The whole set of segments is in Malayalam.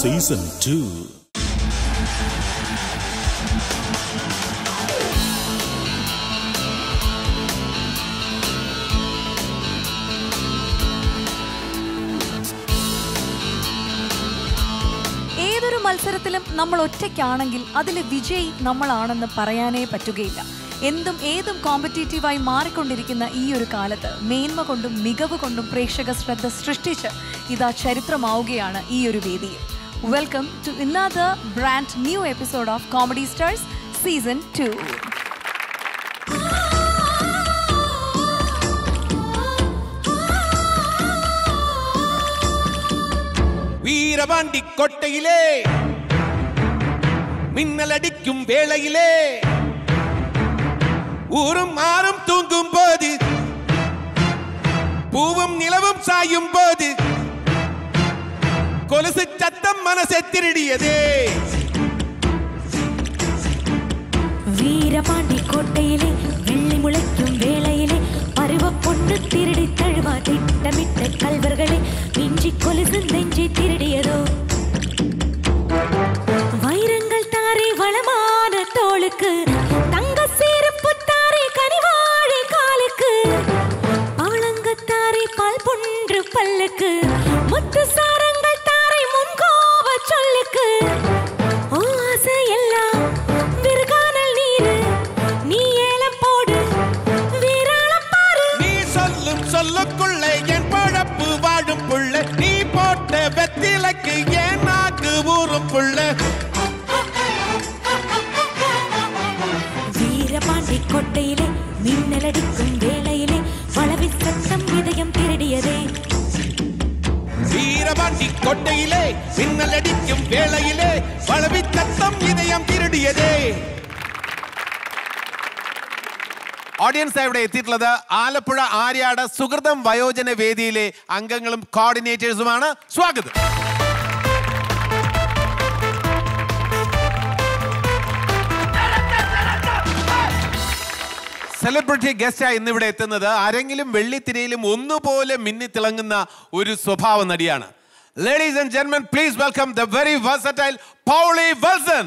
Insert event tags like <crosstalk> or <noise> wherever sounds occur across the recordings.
സീസൺ ടു ഏതൊരു മത്സരത്തിലും നമ്മൾ ഒറ്റയ്ക്കാണെങ്കിൽ അതിലെ വിജയി നമ്മളാണെന്ന് പറയാനേ പറ്റുകയില്ല. എന്തും ഏതും കോമ്പറ്റേറ്റീവായി മാറിക്കൊണ്ടിരിക്കുന്ന ഈ ഒരു കാലത്ത് മേന്മ കൊണ്ടും മികവ് കൊണ്ടും പ്രേക്ഷക ശ്രദ്ധ സൃഷ്ടിച്ച് ഇതാ ചരിത്രമാവുകയാണ് ഈ ഒരു വേദിയിൽ. Welcome to another brand new episode of comedy stars season two Veerapandi കൊട്ടയിലേ മിന്നലടിക്കും വേളയിലേ ഊറും മാറും തൂങ്ങും പോത് പൂവും നിലവും സായും கொலுசு சத்தம் மனசை திருடியதே. வீரபாண்டி கோட்டையிலே வெள்ளி முளைக்கும் வேளையிலே பருவ பொண்ணு திருடி தழுவா திட்டமிட்ட கல்வர்களே மிஞ்சி கொலுசு நெஞ்சி திருடியதோ. வைரங்கள் தாரே வளமான தோளுக்கு தங்க சீரப்பு தாரே கனிவாழி காலுக்கு ஆளங்கத்தாரே பால் பொன்று பல்லுக்கு முத்து ഓഡിയൻസ് ഇവിടെ എത്തിയിട്ടുള്ളത്? ആലപ്പുഴ ആര്യാട് സുഹൃതം വയോജന വേദിയിലെ അംഗങ്ങളും കോർഡിനേറ്റേഴ്സുമാണ് സ്വാഗതം. സെലിബ്രിറ്റി ഗസ്റ്റായി ഇന്നിവിടെ എത്തുന്നത് ആരെങ്കിലും വെള്ളിത്തിരയിലും ഒന്നുപോലെ മിന്നിത്തിളങ്ങുന്ന ഒരു സ്വഭാവ നടിയാണ്. Ladies and ജെന്മൻ please welcome the very versatile Pauly Valsan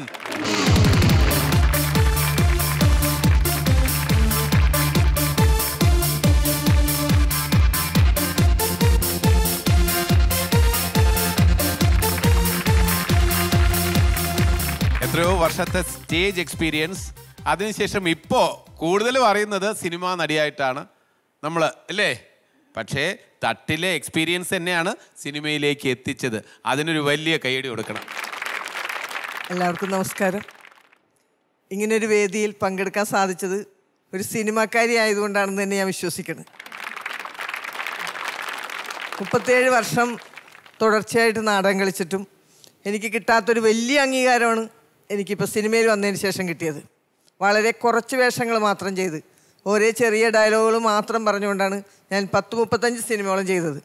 എത്രയോ വർഷത്തെ സ്റ്റേജ് എക്സ്പീരിയൻസ് അതിനുശേഷം ഇപ്പോൾ കൂടുതൽ അറിയുന്നത് സിനിമാ നടിയായിട്ടാണ് നമ്മൾ അല്ലേ? പക്ഷേ തട്ടിലെ എക്സ്പീരിയൻസ് തന്നെയാണ് സിനിമയിലേക്ക് എത്തിച്ചത്. അതിനൊരു വലിയ കൈയടി കൊടുക്കണം. എല്ലാവർക്കും നമസ്കാരം. ഇങ്ങനൊരു വേദിയിൽ പങ്കെടുക്കാൻ സാധിച്ചത് ഒരു സിനിമാക്കാരി ആയതുകൊണ്ടാണെന്ന് തന്നെ ഞാൻ വിശ്വസിക്കുന്നത് മുപ്പത്തേഴ് വർഷം തുടർച്ചയായിട്ട് നാടകം കളിച്ചിട്ടും എനിക്ക് കിട്ടാത്തൊരു വലിയ അംഗീകാരമാണ് എനിക്കിപ്പോൾ സിനിമയിൽ വന്നതിന് ശേഷം കിട്ടിയത്. വളരെ കുറച്ച് വേഷങ്ങൾ മാത്രം ചെയ്ത്. ഒരേ ചെറിയ ഡയലോഗുകൾ മാത്രം പറഞ്ഞുകൊണ്ടാണ് ഞാൻ പത്ത് മുപ്പത്തഞ്ച് സിനിമകളും ചെയ്തത്.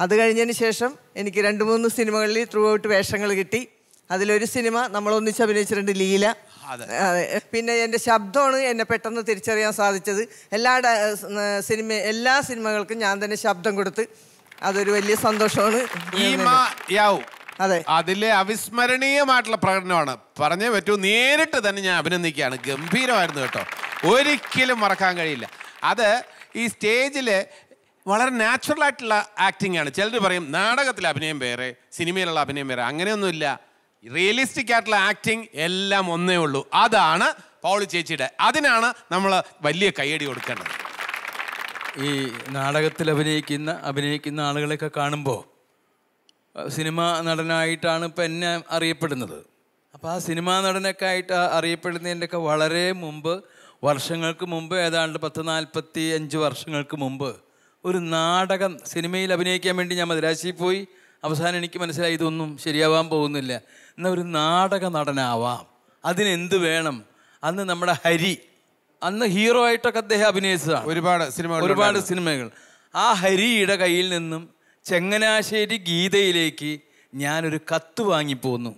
അത് കഴിഞ്ഞതിന് ശേഷം എനിക്ക് രണ്ട് മൂന്ന് സിനിമകളിൽ ത്രൂ ഔട്ട് വേഷങ്ങൾ കിട്ടി. അതിലൊരു സിനിമ നമ്മൾ ഒന്നിച്ച് അഭിനയിച്ചിട്ടുണ്ട് ലീല. അതെ. പിന്നെ എന്റെ ശബ്ദമാണ് എന്നെ പെട്ടെന്ന് തിരിച്ചറിയാൻ സാധിച്ചത്. എല്ലാ സിനിമ എല്ലാ സിനിമകൾക്കും ഞാൻ തന്നെ ശബ്ദം കൊടുത്ത് അതൊരു വലിയ സന്തോഷമാണ്. അതെ. അതിലെ അവിസ്മരണീയമായിട്ടുള്ള പ്രകടനമാണ്. പറഞ്ഞേ പറ്റൂ നേരിട്ട് തന്നെ ഞാൻ അഭിനന്ദിക്കുകയാണ്. ഗംഭീരമായിരുന്നു കേട്ടോ. ഒരിക്കലും മറക്കാൻ കഴിയില്ല. അത് ഈ സ്റ്റേജിൽ വളരെ നാച്ചുറൽ ആയിട്ടുള്ള ആക്ടിംഗ് ആണ്. ചിലർ പറയും നാടകത്തിലെ അഭിനയം വേറെ സിനിമയിലുള്ള അഭിനയം വേറെ അങ്ങനെയൊന്നുമില്ല. റിയലിസ്റ്റിക് ആയിട്ടുള്ള ആക്ടിങ് എല്ലാം ഒന്നേ ഉള്ളൂ. അതാണ് പൗളി ചേച്ചിയുടെ. അതിനാണ് നമ്മൾ വലിയ കയ്യടി കൊടുക്കേണ്ടത്. ഈ നാടകത്തിൽ അഭിനയിക്കുന്ന അഭിനയിക്കുന്ന ആളുകളെയൊക്കെ കാണുമ്പോൾ സിനിമ നടനായിട്ടാണ് ഇപ്പം എന്നെ അറിയപ്പെടുന്നത്. അപ്പോൾ ആ സിനിമാ നടനൊക്കെ ആയിട്ട് അറിയപ്പെടുന്നതിന്റെയൊക്കെ വളരെ മുമ്പ് വർഷങ്ങൾക്ക് മുമ്പ് ഏതാണ്ട് പത്ത് നാൽപ്പത്തി അഞ്ച് വർഷങ്ങൾക്ക് മുമ്പ് ഒരു നാടകം സിനിമയിൽ അഭിനയിക്കാൻ വേണ്ടി ഞാൻ മദ്രാശിയിൽ പോയി. അവസാനം എനിക്ക് മനസ്സിലായി ഇതൊന്നും ശരിയാവാൻ പോകുന്നില്ല. എന്നാൽ ഒരു നാടക നടനാവാം. അതിനെന്ത് വേണം? അന്ന് നമ്മുടെ ഹരി അന്ന് ഹീറോ ആയിട്ടൊക്കെ അദ്ദേഹം അഭിനയിച്ചതാണ്. ഒരുപാട് സിനിമകൾ ഒരുപാട് സിനിമകൾ. ആ ഹരിയുടെ കയ്യിൽ നിന്നും ചെങ്ങനാശ്ശേരി ഗീതയിലേക്ക് ഞാനൊരു കത്ത് വാങ്ങിപ്പോന്നു.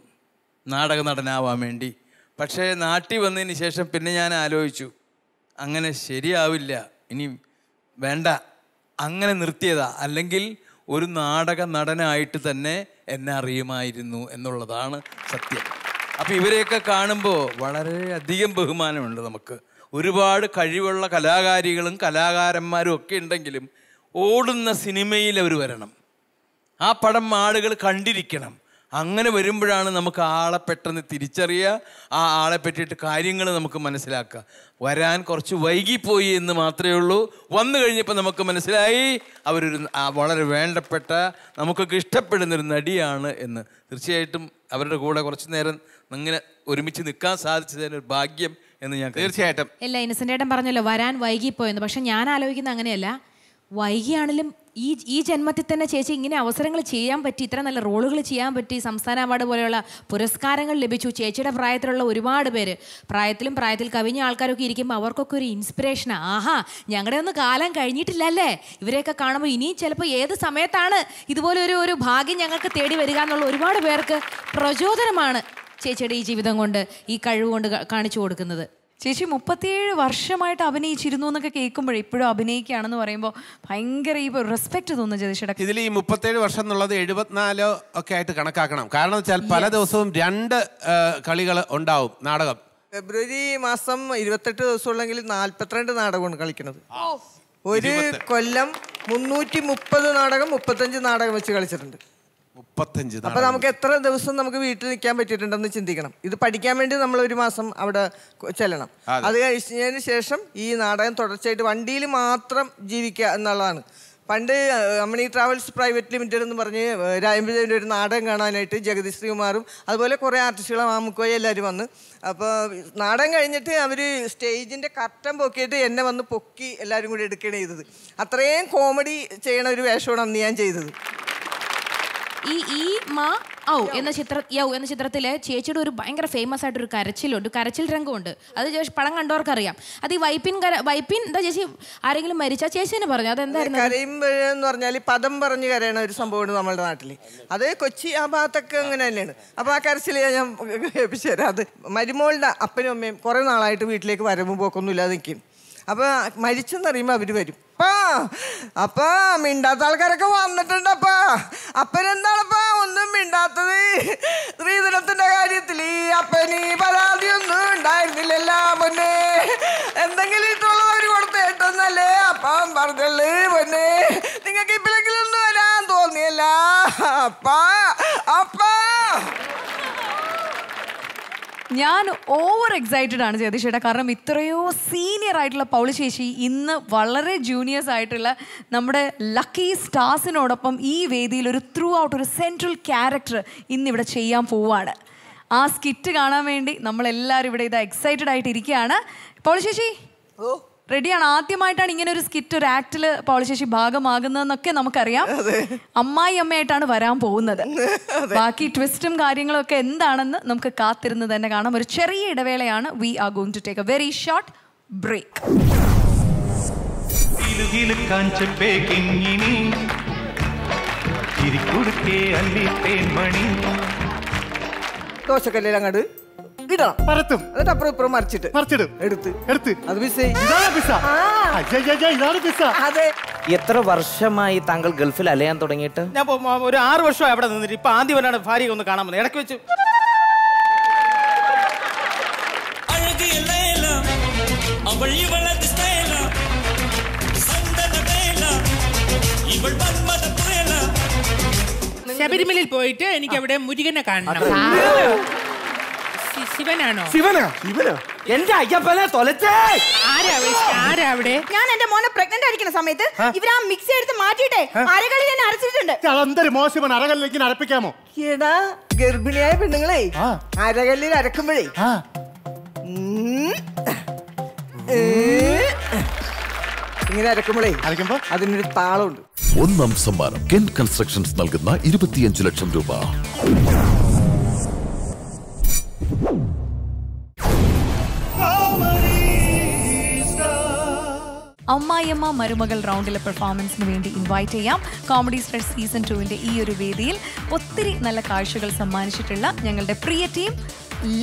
നാടക നടനാവാൻ വേണ്ടി. പക്ഷേ നാട്ടിൽ വന്നതിന് ശേഷം പിന്നെ ഞാൻ ആലോചിച്ചു. അങ്ങനെ ശരിയാവില്ല. ഇനി വേണ്ട. അങ്ങനെ നിർത്തിയതാ. അല്ലെങ്കിൽ ഒരു നാടക നടനായിട്ട് തന്നെ എന്നെ അറിയുമായിരുന്നു എന്നുള്ളതാണ് സത്യം. അപ്പോൾ ഇവരെയൊക്കെ കാണുമ്പോൾ വളരെയധികം ബഹുമാനമുണ്ട് നമുക്ക്. ഒരുപാട് കഴിവുള്ള കലാകാരികളും കലാകാരന്മാരും ഒക്കെ ഉണ്ടെങ്കിലും ഓടുന്ന സിനിമയിൽ അവർ വരണം. ആ പടം ആളുകൾ കണ്ടിരിക്കണം. അങ്ങനെ വരുമ്പോഴാണ് നമുക്ക് ആളെ പെട്ടെന്ന് തിരിച്ചറിയുക ആ ആളെ പറ്റിയിട്ട് കാര്യങ്ങൾ നമുക്ക് മനസ്സിലാക്കുക. വരാൻ കുറച്ച് വൈകിപ്പോയി എന്ന് മാത്രമേ ഉള്ളൂ. വന്നു കഴിഞ്ഞപ്പോൾ നമുക്ക് മനസ്സിലായി അവരൊരു വളരെ വേണ്ടപ്പെട്ട നമുക്കൊക്കെ ഇഷ്ടപ്പെടുന്നൊരു നടിയാണ് എന്ന്. തീർച്ചയായിട്ടും അവരുടെ കൂടെ കുറച്ച് നേരം ഇങ്ങനെ ഒരുമിച്ച് നിൽക്കാൻ സാധിച്ചതിന് ഒരു ഭാഗ്യം എന്ന് ഞാൻ തീർച്ചയായിട്ടും. അല്ല ഇന്നസെന്റ് ഏട്ടൻ പറഞ്ഞല്ലോ വരാൻ വൈകിപ്പോയെന്ന്. പക്ഷെ ഞാൻ ആലോചിക്കുന്നത് അങ്ങനെയല്ല. വൈകിയാണെങ്കിലും ഈ ഈ ജന്മത്തിൽ തന്നെ ചേച്ചി ഇങ്ങനെ അവസരങ്ങൾ ചെയ്യാൻ പറ്റി ഇത്ര നല്ല റോളുകൾ ചെയ്യാൻ പറ്റി സംസ്ഥാന അവാർഡ് പോലെയുള്ള പുരസ്കാരങ്ങൾ ലഭിച്ചു. ചേച്ചിയുടെ പ്രായത്തിലുള്ള ഒരുപാട് പേര് പ്രായത്തിലും പ്രായത്തിൽ കവിഞ്ഞ ആൾക്കാരൊക്കെ ഇരിക്കുമ്പോൾ അവർക്കൊക്കെ ഒരു ഇൻസ്പിറേഷനാണ് ആഹാ ഞങ്ങളുടെ ഒന്നും കാലം കഴിഞ്ഞിട്ടില്ലല്ലേ? ഇവരെയൊക്കെ കാണുമ്പോൾ ഇനിയും ചിലപ്പോൾ ഏത് സമയത്താണ് ഇതുപോലെ ഒരു ഒരു ഭാഗ്യം ഞങ്ങൾക്ക് തേടി വരിക എന്നുള്ള ഒരുപാട് പേർക്ക് പ്രചോദനമാണ് ചേച്ചിയുടെ ഈ ജീവിതം കൊണ്ട് ഈ കഴിവ് കൊണ്ട് കാണിച്ചു കൊടുക്കുന്നത്. ചേച്ചി മുപ്പത്തിയേഴ് വർഷമായിട്ട് അഭിനയിച്ചിരുന്നു എന്നൊക്കെ കേൾക്കുമ്പോഴേ ഇപ്പോഴും അഭിനയിക്കുകയാണെന്ന് പറയുമ്പോൾ ഭയങ്കര ഈ റെസ്പെക്ട് തോന്നുന്നു ജതീഷയുടെ ഇതിൽ ഈ മുപ്പത്തേഴ് വർഷം എന്നുള്ളത് എഴുപത്തിനാലോ ഒക്കെ ആയിട്ട് കണക്കാക്കണം. കാരണം വെച്ചാൽ പല ദിവസവും രണ്ട് കളികൾ ഉണ്ടാവും നാടകം. ഫെബ്രുവരി മാസം ഇരുപത്തെട്ട് ദിവസമുള്ളെങ്കിൽ നാൽപ്പത്തിരണ്ട് നാടകമാണ് കളിക്കുന്നത്. ഒരു കൊല്ലം മുന്നൂറ്റി മുപ്പത് നാടകം മുപ്പത്തഞ്ച് നാടകം വെച്ച് കളിച്ചിട്ടുണ്ട്. മുപ്പത്തഞ്ച് അപ്പൊ നമുക്ക് എത്ര ദിവസം നമുക്ക് വീട്ടിൽ നിൽക്കാൻ പറ്റിയിട്ടുണ്ടെന്ന് ചിന്തിക്കണം. ഇത് പഠിക്കാൻ വേണ്ടി നമ്മൾ ഒരു മാസം അവിടെ ചെല്ലണം. അതെ. കഴിഞ്ഞതിന് ശേഷം ഈ നാടകം തുടർച്ചയായിട്ട് വണ്ടിയിൽ മാത്രം ജീവിക്കുക എന്നുള്ളതാണ്. പണ്ട് അമ്മണി ട്രാവൽസ് പ്രൈവറ്റ് ലിമിറ്റഡ് എന്ന് പറഞ്ഞ് ഏഹ്, രായമ്പുരയുടെ ഒരു നാടകം കാണാനായിട്ട് ജഗദീഷ് ശ്രീകുമാറും അതുപോലെ കുറേ ആർട്ടിസ്റ്റുകൾ മാമുക്കോയും എല്ലാവരും വന്ന്. അപ്പോൾ നാടകം കഴിഞ്ഞിട്ട് അവർ സ്റ്റേജിന്റെ കർട്ടൻ പൊക്കിയിട്ട് എന്നെ വന്ന് പൊക്കി എല്ലാവരും കൂടി എടുക്കുകയാണ് ചെയ്തത്. അത്രയും കോമഡി ചെയ്യണ ഒരു വേഷമാണ് അന്ന് ഞാൻ ചെയ്തത്. ഈ ഈ മാ ഔ എന്ന ചിത്ര യൗ എന്ന ചിത്രത്തിൽ ചേച്ചിയുടെ ഒരു ഭയങ്കര ഫേമസ് ആയിട്ട് ഒരു കരച്ചിലുണ്ട്. കരച്ചിൽ രംഗമുണ്ട്. അത് ചേച്ചി പടം കണ്ടവർക്കറിയാം. അത് ഈ വൈപ്പിൻ കര വൈപ്പിൻ എന്താ ചേച്ചി ആരെങ്കിലും മരിച്ചാ ചേച്ചി തന്നെ പറഞ്ഞു. അതെന്തായിരുന്നു? കരയുമ്പോഴെന്ന് പറഞ്ഞാൽ പദം പറഞ്ഞു കരയണ ഒരു സംഭവമാണ് നമ്മുടെ നാട്ടിൽ അത് കൊച്ചി ആ ഭാഗത്തൊക്കെ അങ്ങനെ തന്നെയാണ്. അപ്പോൾ ആ കരച്ചിൽ ഞാൻ ഏൽപ്പിച്ചു തരാം. അത് മരുമോളുടെ അപ്പനും അമ്മയും കുറേ നാളായിട്ട് വീട്ടിലേക്ക് വരവും പോക്കൊന്നും ഇല്ലാതെ നിൽക്കും അപ്പോൾ മരിച്ചെന്നറിയുമ്പോൾ അവർ വരും. അപ്പാ അപ്പാ മിണ്ടാത്ത ആൾക്കാരൊക്കെ വന്നിട്ടുണ്ടപ്പാ. അപ്പനെന്താണപ്പാ ഒന്നും മിണ്ടാത്തത്? സ്ത്രീധനത്തിന്റെ കാര്യത്തിൽ ഈ അപ്പന് പരാതിയൊന്നും ഉണ്ടായിരുന്നില്ലല്ല പൊന്നെ. എന്തെങ്കിലും ഇട്ടുള്ളവർ കൊടുത്തേട്ടെന്നല്ലേ അപ്പം പറഞ്ഞല്ലേ പൊന്നെ. നിങ്ങൾക്ക് ഇപ്പോഴെങ്കിലും ഒന്നും വരാൻ തോന്നിയല്ല? അപ്പാ അപ്പാ. ഞാൻ ഓവർ എക്സൈറ്റഡ് ആണ് ജഗദീഷേട്ടാ കാരണം ഇത്രയോ സീനിയർ ആയിട്ടുള്ള പൗളി ശേഷി ഇന്ന് വളരെ ജൂനിയേഴ്സ് ആയിട്ടുള്ള നമ്മുടെ ലക്കി സ്റ്റാർസിനോടൊപ്പം ഈ വേദിയിൽ ഒരു ത്രൂ ഔട്ട് ഒരു സെൻട്രൽ ക്യാരക്ടർ ഇന്നിവിടെ ചെയ്യാൻ പോവുകയാണ് ആ സ്കിറ്റ് കാണാൻ വേണ്ടി നമ്മളെല്ലാവരും ഇവിടെ ഇതാ എക്സൈറ്റഡ് ആയിട്ട് ഇരിക്കുകയാണ്. പൗളി ശേഷി. ഓ. റെഡിയാണ്. ആദ്യമായിട്ടാണ് ഇങ്ങനെ ഒരു സ്കിറ്റ് ഒരു ആക്ടിൽ പോളിശേഷി ഭാഗമാകുന്നതെന്നൊക്കെ നമുക്കറിയാം. അമ്മായി അമ്മയായിട്ടാണ് വരാൻ പോകുന്നത്. ബാക്കി ട്വിസ്റ്റും കാര്യങ്ങളും ഒക്കെ എന്താണെന്ന് നമുക്ക് കാത്തിരുന്ന് തന്നെ കാണാം. ഒരു ചെറിയ ഇടവേളയാണ് we are going to take a very short break ദോശക്കല്ലേ ദോശക്കല്ലിൽ അങ്ങോട്ട് ഇടണം. പറത്തും എന്നിട്ട് അപ്പുറം ഇപ്പുറം മറിച്ചിട്ട്. മറിച്ചിടും. എടുത്ത്. എടുത്ത്. അത് മിസ് ഇതാണ് പിസ്സ ഇതാണ് പിസ്സ അതെ. എത്ര വർഷമായി താങ്കൾ ഗൾഫിൽ അലയാൻ തുടങ്ങിയിട്ട്? ഞാൻ ഒരു ആറ് വർഷമായി അവിടെ നിന്നിട്ട് ഇപ്പൊ ആദ്യമായിട്ടാണ് ഭാര്യ ഒന്ന് കാണാൻ വന്നത്. ഇടയ്ക്ക് വെച്ച്. അവൾ ഇവളത് ഇവൾ വന്മത ശബരിമലയിൽ പോയിട്ട് എനിക്ക് അവിടെ മുരുകനെ കാണണം. ശിവനാണോ? ശിവനാ ശിവനാ. എന്റെ അയ്യപ്പനെ തൊലച്ചേ. ആരാ അവിടെ? ആരാ അവിടെ? ഞാൻ എന്റെ മോനെ പ്രഗ്നന്റ് ആയിരിക്കുന്ന സമയത്ത് ഇവർ ആ മിക്സി എടുത്ത് മാറ്റിയിട്ടേ അരകളിൽ എന്നെ അരച്ചിട്ടുണ്ട്. അതെന്തൊരു മോശമാണ്? അരകല്ലേക്ക് അരപ്പിക്കാമോ? എടാ ഗർഭിണിയായ പെണ്ണുങ്ങളെ ആ. അരകല്ലിൽ അരക്കുമ്പോഴേ. ഇങ്ങനെ അരക്കുമ്പോഴേ അരക്കുമ്പോ? അതിനൊരു താളമുണ്ട്. ഒന്നാം സമ്മാനം കെൻ കൺസ്ട്രക്ഷൻസ് നൽകുന്ന ഇരുപത്തിയഞ്ച് ലക്ഷം രൂപ. അമ്മായിയമ്മ മരുമകൾ റൗണ്ടിലെ പെർഫോമൻസിന് വേണ്ടി ഇൻവൈറ്റ് ചെയ്യാം. കോമഡി സ്ട്രെസ് സീസൺ ടുവിന്റെ ഈ ഒരു വേദിയിൽ ഒത്തിരി നല്ല കാഴ്ചകൾ സമ്മാനിച്ചിട്ടുള്ള ഞങ്ങളുടെ പ്രിയ ടീം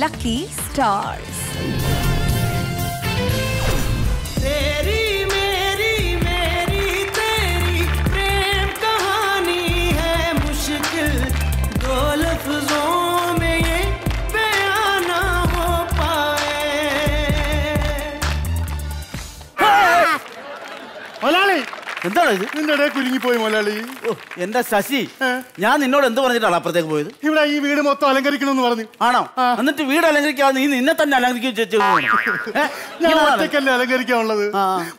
ലക്കി സ്റ്റാർസ് तेरी മലയാളി എന്താണ് ഇത്? നിന്റെ ഇടയിൽ കുരുങ്ങിപ്പോയി മുതലാളി ഓ എന്റെ ശശി? ഞാൻ നിന്നോട് എന്ത് പറഞ്ഞിട്ടാണ് അപ്പുറത്തേക്ക് പോയത്? ഇവിടെ ഈ വീട് മൊത്തം അലങ്കരിക്കണമെന്ന് പറഞ്ഞു. ആണോ? എന്നിട്ട് വീട് അലങ്കരിക്കാതെ നീ നിന്നെ തന്നെ അലങ്കരിക്കും ഞാൻ ഒറ്റക്കല്ലേ അലങ്കരിക്കാനുള്ളത്?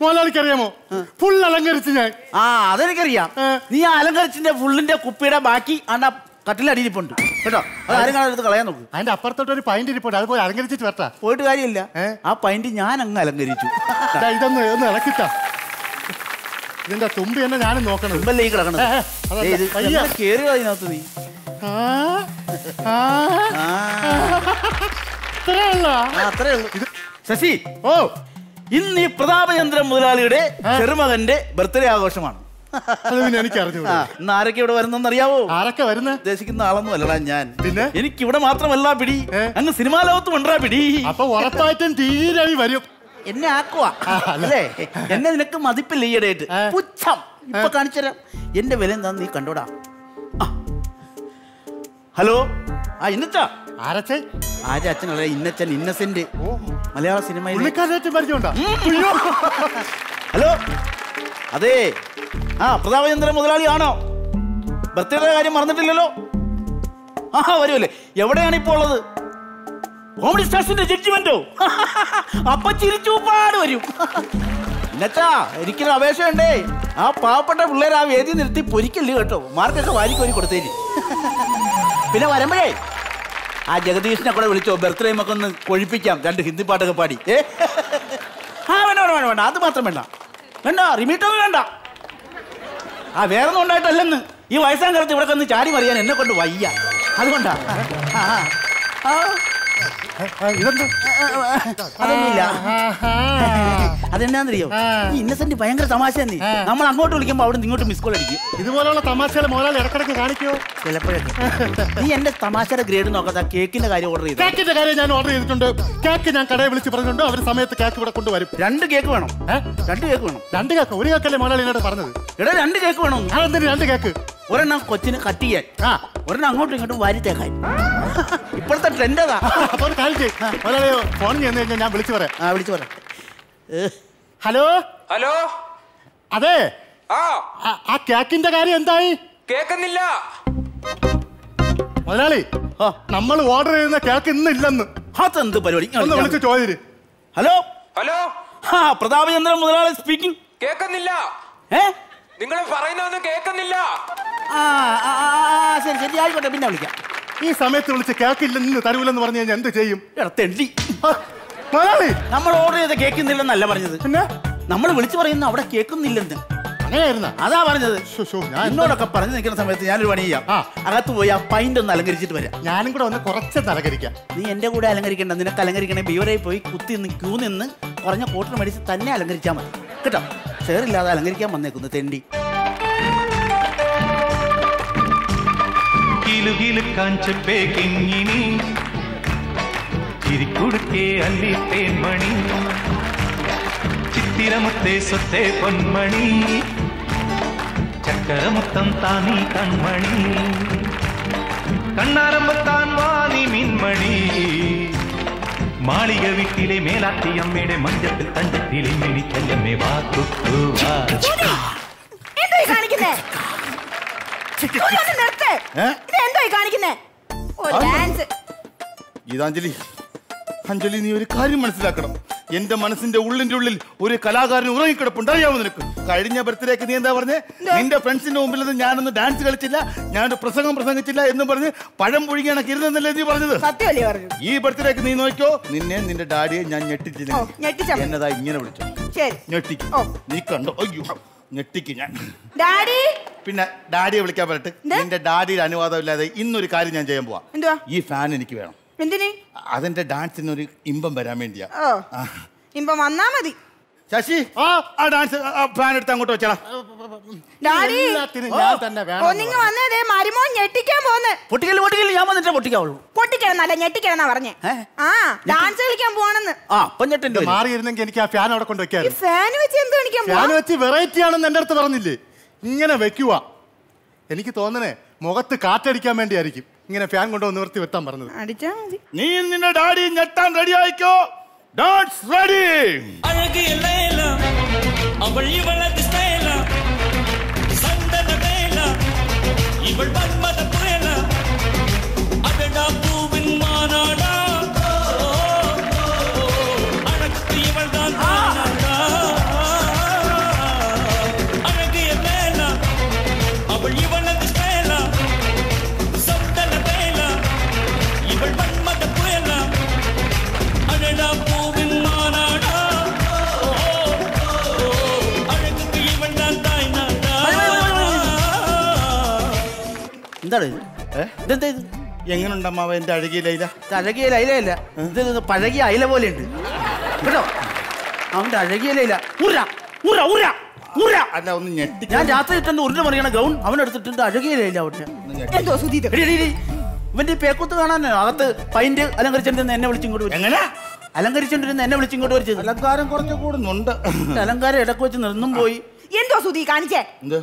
മുതലാളിക്ക് ഫുൾ അലങ്കരിച്ച് ഞാൻ. ആ അതെനിക്കറിയാം. നീ ആ അലങ്കരിച്ചിന്റെ ഫുള്ളിന്റെ കുപ്പിയുടെ ബാക്കി അണ്ണ കട്ടിലടിയിരിപ്പുണ്ട് കേട്ടോ? ആരും കാണാൻ കളയാൻ നോക്കും. അതിന്റെ അപ്പുറത്തോട്ട് ഒരു പൈന്റ് ഇരിപ്പുണ്ട്. അത് അലങ്കരിച്ചിട്ട് വരട്ടാ. പോയിട്ട് കാര്യമില്ല. ആ പൈന്റ് ഞാൻ അങ്ങ് അലങ്കരിച്ചു ഇതൊന്ന് ഒന്ന് ഇളക്കിട്ടാ ഇതിന്റെ തുമ്പി തന്നെ ഞാനും നോക്കണം. തുമ്പല്ലേ ഈ ഇത്. അതിനകത്ത് നീ. അത്രേ ഉള്ളൂ? ശശി ഓ. ഇന്ന് ഈ പ്രതാപചന്ദ്രൻ മുതലാളിയുടെ ചെറുമകന്റെ ബർത്ത്ഡേ ആഘോഷമാണ്. ഇന്ന് ആരൊക്കെ ഇവിടെ വരുന്നെന്ന് അറിയാവോ ആരൊക്കെ വരുന്ന? ഉദ്ദേശിക്കുന്ന ആളൊന്നും അല്ലടാ ഞാൻ. പിന്നെ? എനിക്ക് ഇവിടെ മാത്രമല്ല പിടി. അങ്ങ് സിനിമാ ലോകത്ത് ഉണ്ടാ പിടി. അപ്പൊ ഉറപ്പായിട്ടും തീരെ വരും. എന്നെ ആക്കുവാ. അല്ലേ. എന്നെ നിനക്ക് മതിപ്പില്ല ഈ ഇടയിട്ട് പുച്ഛം. ഇപ്പൊ കാണിച്ചുതരാം. എന്റെ വില എന്താന്ന് നീ കണ്ടോടാ. ഹലോ? ആ ഇന്നച്ചാ ആരച്ചേ ആരെ അച്ഛനല്ല ഇന്നച്ചൻ ഇന്നസെന്റ്. മലയാള സിനിമയിൽ ഹലോ? അതെ. ആ പ്രതാപചന്ദ്രൻ മുതലാളിയാണോ? ബർത്ത്ഡേ കാര്യം മറന്നിട്ടില്ലല്ലോ? ആ വരുമല്ലേ. എവിടെയാണ് ഇപ്പോൾ ഉള്ളത്? കോമഡി സ്റ്റാർസിന്റെ അപ്പ അപ്പൊ ചിരിച്ചൂപ്പാട് വരും. എന്നച്ചാ എനിക്കൊരു അപേക്ഷയുണ്ടേ. ആ പാവപ്പെട്ട പിള്ളേർ ആ വേദി നിർത്തി പൊരിക്കല്ലേ കേട്ടോ. മാർക്കൊക്കെ വാരിക്കോരി കൊടുത്തേന് <laughs> പിന്നെ വരുമ്പോഴേ ആ ജഗദീഷിനെ കൂടെ വിളിച്ചോ ബർത്ത്ഡേ ഒക്കെ ഒന്ന് കൊഴിപ്പിക്കാം. രണ്ട് ഹിന്ദി പാട്ടൊക്കെ പാടി. ഏ? ആ വേണ്ട വേണ്ട വേണ്ട വേണ്ട. അത് മാത്രം വേണ്ട. വേണ്ട റിമീറ്റൊന്നും വേണ്ട. ആ വേറെ ഒന്നും ഉണ്ടായിട്ടല്ലെന്ന്. ഈ വയസ്സാം കാലത്ത് ഇവിടെ ഒന്ന് ചാടി മറിയാൻ എന്നെ കൊണ്ട് വയ്യ. അതുകൊണ്ടാ. ആ, ആ, അതൊന്നുമില്ല. അതെന്നാന്നറിയോ? ഈ ഇന്നസെന്റ് ഭയങ്കര തമാശ തന്നെ നമ്മൾ അങ്ങോട്ട് വിളിക്കുമ്പോ അവിടെ ഇങ്ങോട്ട് മിസ് കോൾ അടിക്കും. ഇതുപോലുള്ള തമാശകൾ മോലാൽ ഇടക്കിടക്ക് കാണിക്കോ ചിലപ്പോഴൊക്കെ. നീ എന്റെ തമാശയുടെ ഗ്രേഡ് നോക്കാതെ കേക്കിന്റെ കാര്യം ഓർഡർ ചെയ്തു? കേക്കിന്റെ കാര്യം ഞാൻ ഓർഡർ ചെയ്തിട്ടുണ്ട്. കേക്ക് ഞാൻ കടയെ വിളിച്ച് പറഞ്ഞിട്ടുണ്ട്. അവർ സമയത്ത് കേക്ക് ഇവിടെ കൊണ്ടുവരും. രണ്ട് കേക്ക് വേണം. രണ്ട് കേക്ക് വേണം. രണ്ട് കേക്ക്? ഒരു കേക്കല്ലേ മോലാൽ എന്നോട് പറഞ്ഞത്? എടാ രണ്ട് കേക്ക് വേണം. അതെന്തിന് രണ്ട് കേക്ക്? ഒരെണ്ണം കൊച്ചിന് കട്ട് ചെയ്യാൻ. ഒരെണ്ണം അങ്ങോട്ടും ഇങ്ങോട്ടും വാരിത്തേക്കാൻ. ഇപ്പോഴത്തെ ട്രെൻഡ് അതാ. അപ്പൊ ഒരു കാര്യം ചെയ്യ്. മോലാളി ഫോൺ കഴിഞ്ഞാൽ ഞാൻ വിളിച്ചു പറയാം. ആ വിളിച്ചു പറയാം. ഹലോ? ഹലോ? അതെ. ആ. ആ- ആ കേക്കിന്റെ കാര്യം എന്തായി? കേക്കുന്നില്ല. മുതലാളി നമ്മൾ ഓർഡർ ചെയ്യുന്ന കേക്ക് ഇന്ന് ഇല്ലെന്ന്. അതെന്ത് പരിപാടി? ഒന്ന് വിളിച്ച് ചോദിച്ചു ഹലോ? ഹലോ? ആ പ്രതാപചന്ദ്രൻ മുതലാളി സ്പീക്കിംഗ് കേക്കുന്നില്ല. ഏ? നിങ്ങൾ പറയുന്നതൊന്നും കേക്കുന്നില്ല. ആ ആ, ആ, ആ, ശരി ശരി ആയിക്കോട്ടെ പിന്നെ വിളിക്കാം. ഈ സമയത്ത് വിളിച്ച് കേക്ക് ഇല്ലെന്ന് തരൂലെന്ന് പറഞ്ഞു കഴിഞ്ഞാൽ എന്ത് ചെയ്യും? എടാ തെണ്ടി. നമ്മൾ ഓർഡർ ചെയ്ത കേൾക്കുന്നില്ലെന്നല്ല പറഞ്ഞത്. പിന്നെ? നമ്മൾ വിളിച്ചു പറയുന്ന അവിടെ കേൾക്കുന്നില്ലെന്ന്. അങ്ങനെയായിരുന്ന? അതാ പറഞ്ഞത്. ഞാൻ എന്നോടൊക്കെ പറഞ്ഞു നിൽക്കുന്ന സമയത്ത് ഞാനൊരു പണി ചെയ്യാം. അകത്ത് പോയി ആ പൈന്റ് ഒന്ന് അലങ്കരിച്ചിട്ട് വരാം. ഞാനും കൂടെ ഒന്ന് കുറച്ച് അലങ്കരിക്കാം. നീ എന്റെ കൂടെ അലങ്കരിക്കണ്ട. നിനക്ക് അലങ്കരിക്കണേ ബിയോരായി പോയി കുത്തി നിന്ന് ക്യൂ നിന്ന് കുറഞ്ഞ കോട്ടിന് മേടിച്ച് തന്നെ അലങ്കരിച്ചാൽ മതി. കേട്ടോ? ഷെയറില്ലാതെ അലങ്കരിക്കാൻ വന്നേക്കുന്നു തെണ്ടി. കിലുകിലുക്കാൻ ചെപ്പേ കിങ്ങിണി ചിരിക്കുടുക്കേ അല്ലി തേൻമണി ചിത്തിരമുത്തേ സ്വത്തേ പൊന്മണി ചക്കരമുത്തം താനീ കൺമണി കണ്ണാരമ്പത്താൻ വാണി മിൻമണി മാളിക വീട്ടിലെ മേലാത്തിയമ്മയുടെ മഞ്ചത്തിൽ തഞ്ചത്തിലെ മിടിച്ചല്ലമ്മേ വാക്കുക്കു വാ എന്തോ ഈ കാണിക്കുന്നേ ഒന്ന് എന്തോ കാണിക്കുന്നേ? ഓ ഡാൻസ് ഗീതാഞ്ജലി അഞ്ജലി നീ ഒരു കാര്യം മനസ്സിലാക്കണം. എന്റെ മനസ്സിന്റെ ഉള്ളിന്റെ ഉള്ളിൽ ഒരു കലാകാരൻ ഉറങ്ങിക്കിടപ്പുണ്ട്. അറിയാമോ നിനക്ക്? കഴിഞ്ഞ ബർത്ത്ഡേക്ക് നീ എന്താ പറഞ്ഞേ? നിന്റെ ഫ്രണ്ട്സിന്റെ മുമ്പിൽ നിന്ന് ഞാനൊന്ന് ഡാൻസ് കളിച്ചില്ല ഞാനൊരു പ്രസംഗം പ്രസംഗിച്ചില്ല എന്ന് പറഞ്ഞ് പഴം പുഴുകിയാണ് ഇരുന്നെന്നല്ലേ നീ പറഞ്ഞത്? സത്യമല്ലേ പറഞ്ഞു ഈ ബർത്ത്ഡേക്ക് നീ നോക്കിയോ നിന്നെ നിന്റെ ഡാഡിയെ ഞാൻ ഞെട്ടിച്ചില്ല? ഞെട്ടിച്ചാ എന്നതാ ഇങ്ങനെ വിളിച്ചു ഞെട്ടിക്കും. നീ കണ്ടോ? അയ്യോ. ഞെട്ടിക്കും ഞാൻ. ഡാഡി? പിന്നെ ഡാഡിയെ വിളിക്കാൻ പറയട്ടെ നിന്റെ ഡാഡിയുടെ അനുവാദം ഇല്ലാതെ ഇന്നൊരു കാര്യം ഞാൻ ചെയ്യാൻ പോവാ. ഈ ഫാൻ എനിക്ക് വേണം. എന്തിനെ? അതിന്റെ ഡാൻസിന് ഒരു ഇമ്പം വരാൻ വേണ്ടിയാ. ഇമ്പം വന്നാ മതി. ശശി ആ? ആ ഡാൻസ് ഫാൻ എടുത്ത് അങ്ങോട്ട് വെച്ചാ ഡാഡി എല്ലാത്തിനും ഞാൻ തന്നെ വേണം വന്നതേ മരുമോൻ ഞെട്ടിക്കാൻ പോന്ന്. പൊട്ടിക്കൽ പൊട്ടിക്കൽ ഞാൻ വന്നിട്ട് പൊട്ടിക്കാവുള്ളൂ. പൊട്ടിക്കണമെന്നല്ല ഞെട്ടിക്കണമെന്നാ പറഞ്ഞേ. ആ ഡാൻസ് കളിക്കാൻ പോണെന്ന്. ആ മാറിയിരുന്നെങ്കിൽ എനിക്ക് ആ ഫാൻ അവിടെ കൊണ്ട് ഈ വെക്കാറ് ഫാൻ വെച്ച് എന്ത് കാണിക്കാൻ ഫാൻ പോവാ വെച്ച് വെറൈറ്റി ആണെന്ന് എന്റെ അടുത്ത് പറഞ്ഞില്ലേ? ഇങ്ങനെ വെക്കുക എനിക്ക് തോന്നണേ മുഖത്ത് കാറ്റടിക്കാൻ വേണ്ടിയായിരിക്കും ഇങ്ങനെ ഫാൻ കൊണ്ടുവന്ന് നിർത്തി വെത്താൻ പറഞ്ഞത്. അടിച്ചാ മതി. നീ നിന്റെ ഡാഡി ഞെട്ടാൻ റെഡി ആയിക്കോ? டான்ஸ் ரெடி அழகு எல்லாம் அவள் இவளது ஸ்டைலாம் சந்தன வேலா இவள் வன்மத பயலா அதடா பூவின் மாநாடா அழகுக்கு இவள் தான் എന്താണ്? ഇത് ഇതെന്താ? ഇത് എങ്ങനെയുണ്ട് അമ്മാവ? എന്റെ അഴകിയ ലൈല? ഇത് അഴകിയ ലൈലയല്ല ഇത് പഴകിയ അയില പോലെ ഉണ്ട് കേട്ടോ? അവന്റെ അഴകിയ ലൈല. ഉറ ഉറ ഉറ ഉറ. അല്ല ഒന്ന് ഞെട്ടി. ഞാൻ രാത്രി ഇട്ടെന്ന് ഉരുണ്ട് മറിയണ ഗൗൺ അവൻ എടുത്തിട്ടുണ്ട് അഴകിയ ലൈല അവിടെ എന്തോ സുധീത്. ഇവന്റെ പേക്കൂത്ത് കാണാനോ? അകത്ത് പൈന്റ് അലങ്കരിച്ചിട്ട് എന്നെ വിളിച്ചിങ്ങോട്ട് വരും എങ്ങനെ? അലങ്കരിച്ചോണ്ടിരുന്ന എന്നെ വിളിച്ചിങ്ങോട്ട് വരച്ചത് അലങ്കാരം കുറച്ച് കൂടുന്നുണ്ട്. അലങ്കാരം ഇടയ്ക്ക് വെച്ച് നിന്നും പോയി. എന്തോ സുധി കാണിച്ചേ. എന്ത്?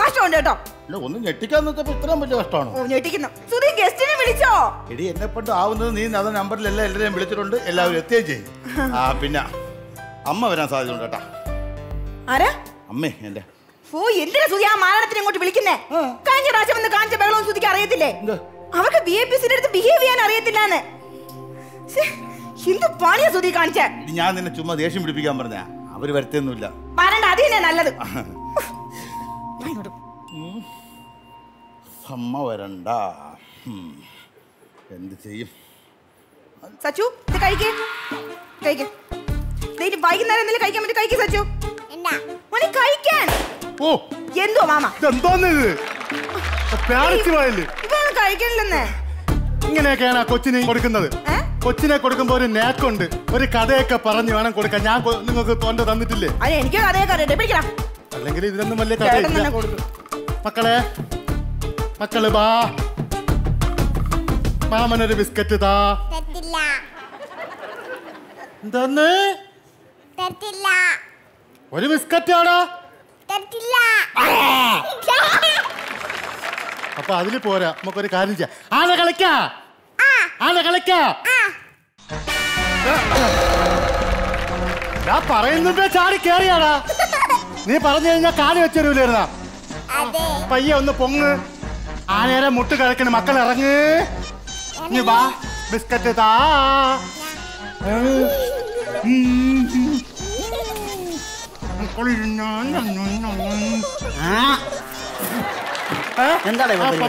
കഷ്ടമുണ്ട് കേട്ടോ. അല്ല ഒന്ന് ഞെട്ടിക്കാൻ നോക്കിയപ്പോ ഇത്രയും വലിയ കഷ്ടമാണോ? ഓ, ഞെട്ടിക്കുന്നു. സുധി ഗസ്റ്റിനെ വിളിച്ചോ? എടി എന്നെ ആവുന്നത് നീ അത് നമ്പറിലെല്ലാം എല്ലാവരെയും വിളിച്ചിട്ടുണ്ട്. എല്ലാവരും എത്തുകയും ചെയ്യും. ആ പിന്നെ അമ്മ വരാൻ സാധ്യതയുണ്ട് കേട്ടാ. ആരാ? അമ്മേ എന്റെ ഓ എന്തിനാ സുധി ആ മാരണത്തിന് ഇങ്ങോട്ട് വിളിക്കുന്നേ? കഴിഞ്ഞ പ്രാവശ്യം വന്ന് കാണിച്ച ബഹളവും സുധിക്ക് അറിയത്തില്ലേ? അവർക്ക് ബി എ പി സിന്റെ അടുത്ത് ബിഹേവ് ചെയ്യാൻ അറിയത്തില്ലാന്ന്. ശ്ശേ, എന്ത് പണിയാ സുധി കാണിച്ചേ? ഇനി ഞാൻ നിന്നെ ചുമ്മാ ദേഷ്യം പിടിപ്പിക്കാൻ പറഞ്ഞ. അവർ വരുത്തൊന്നുമില്ല അത് നല്ലത്. അമ്മ വരണ്ട. എന്ത് ചെയ്യും? സച്ചു ഇത് കഴിക്കേ. കഴിക്കേ. ദേ, വൈകുന്നേരം എന്തെങ്കിലും കഴിക്കാൻ പറ്റും കഴിക്കേ സച്ചു. മോനെ കഴിക്കാൻ. ഓ. എന്തോ മാമ? ഇതൊന്നും കഴിക്കണില്ലെന്നേ. ഇങ്ങനെയൊക്കെയാണ് ആ കൊച്ചിനെ കൊടുക്കുന്നത്. കൊച്ചിനെ കൊടുക്കുമ്പോ ഒരു നേക്കുണ്ട്. ഒരു കഥയൊക്കെ പറഞ്ഞു വേണം കൊടുക്കാൻ. ഞാൻ നിങ്ങൾക്ക് തോണ്ട തന്നിട്ടില്ലേ? എനിക്ക് കഥയൊക്കെ അറിയട്ടെ. പിടിക്കണം അല്ലെങ്കിൽ ഇതിനൊന്നും വലിയ കഥയില്ല. മക്കളെ മക്കൾ ബാ. മാമനൊരു ബിസ്ക്കറ്റ് താ. എന്താന്ന്? ഒരു ബിസ്ക്കറ്റ് ആടാ അപ്പൊ അതിൽ പോരാ. നമുക്കൊരു കാര്യം ചെയ്യാം. ആന കളിക്കാ? ആന കളിക്കാ? ഞാൻ പറയുന്നുണ്ട് ചാടി കേറിയാടാ. നീ പറഞ്ഞു കഴിഞ്ഞാൽ കാൽ വെച്ചൊരുവില്ലായിരുന്നാ പയ്യെ ഒന്ന് പൊങ്ങ്. ആനേരെ മുട്ട് കിഴക്കണ് മക്കൾ ഇറങ്ങ്. നീ വാ ബിസ്ക്കറ്റ് താ.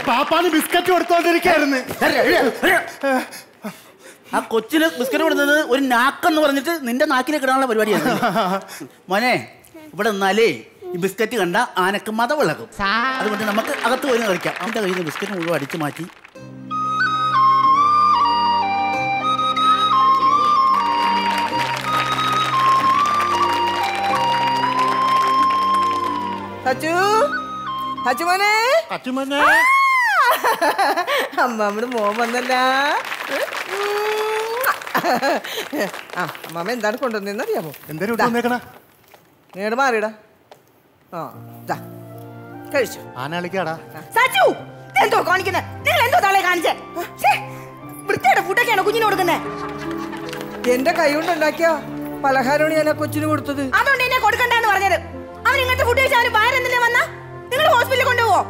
പാപ്പാന് ബിസ്ക്കറ്റ് കൊടുത്തോണ്ടിരിക്കായിരുന്നു. ആ കൊച്ചിന് ബിസ്ക്കറ്റ് കൊടുത്തത് ഒരു നാക്കെന്ന് പറഞ്ഞിട്ട് നിന്റെ നാക്കിലേക്ക് ഇടാനുള്ള പരിപാടിയാണ്. <laughs> മോനെ ഇവിടെ നിന്നാലേ ഈ ബിസ്ക്കറ്റ് കണ്ട ആനക്ക് മതവിളകും. അതുകൊണ്ട് നമുക്ക് അകത്ത് പോയി കളിക്കാം അവന്റെ കയ്യിൽ നിന്ന് ബിസ്ക്കറ്റ് മുഴുവൻ അടിച്ചു മാറ്റി. സച്ചു സച്ചുമോനെ സച്ചുമോനെ അമ്മാമ്മയുടെ മോൻ വന്നല്ല. ആ അമ്മാമ്മ എന്താണ് കൊണ്ടുവന്നതെന്ന് അറിയാമോ? എന്തേലും കൊണ്ടുവന്നേക്കണ നീട് മാറിയിടാ. ആ കഴിച്ചു. ആന കളിക്കാടാ. സച്ചു എന്തോ കാണിക്കുന്നത് നിങ്ങൾ എന്തോ തളെ കാണിച്ചേ? വൃത്തിയുടെ ഫുഡൊക്കെയാണ് കുഞ്ഞിന് കൊടുക്കുന്നേ? എന്റെ കൈ കൊണ്ട് ഉണ്ടാക്കിയ പലഹാരമാണ് ഞാൻ കൊച്ചിന് കൊടുത്തത്. അതുകൊണ്ട് എന്നെ കൊടുക്കണ്ടെന്ന് പറഞ്ഞത്. അവൻ ഇങ്ങനത്തെ ഫുഡ് കഴിച്ചാൽ അവന് വയറെന്തിനാ വന്ന? നിങ്ങൾ ഹോസ്പിറ്റലിൽ കൊണ്ടുപോവോ?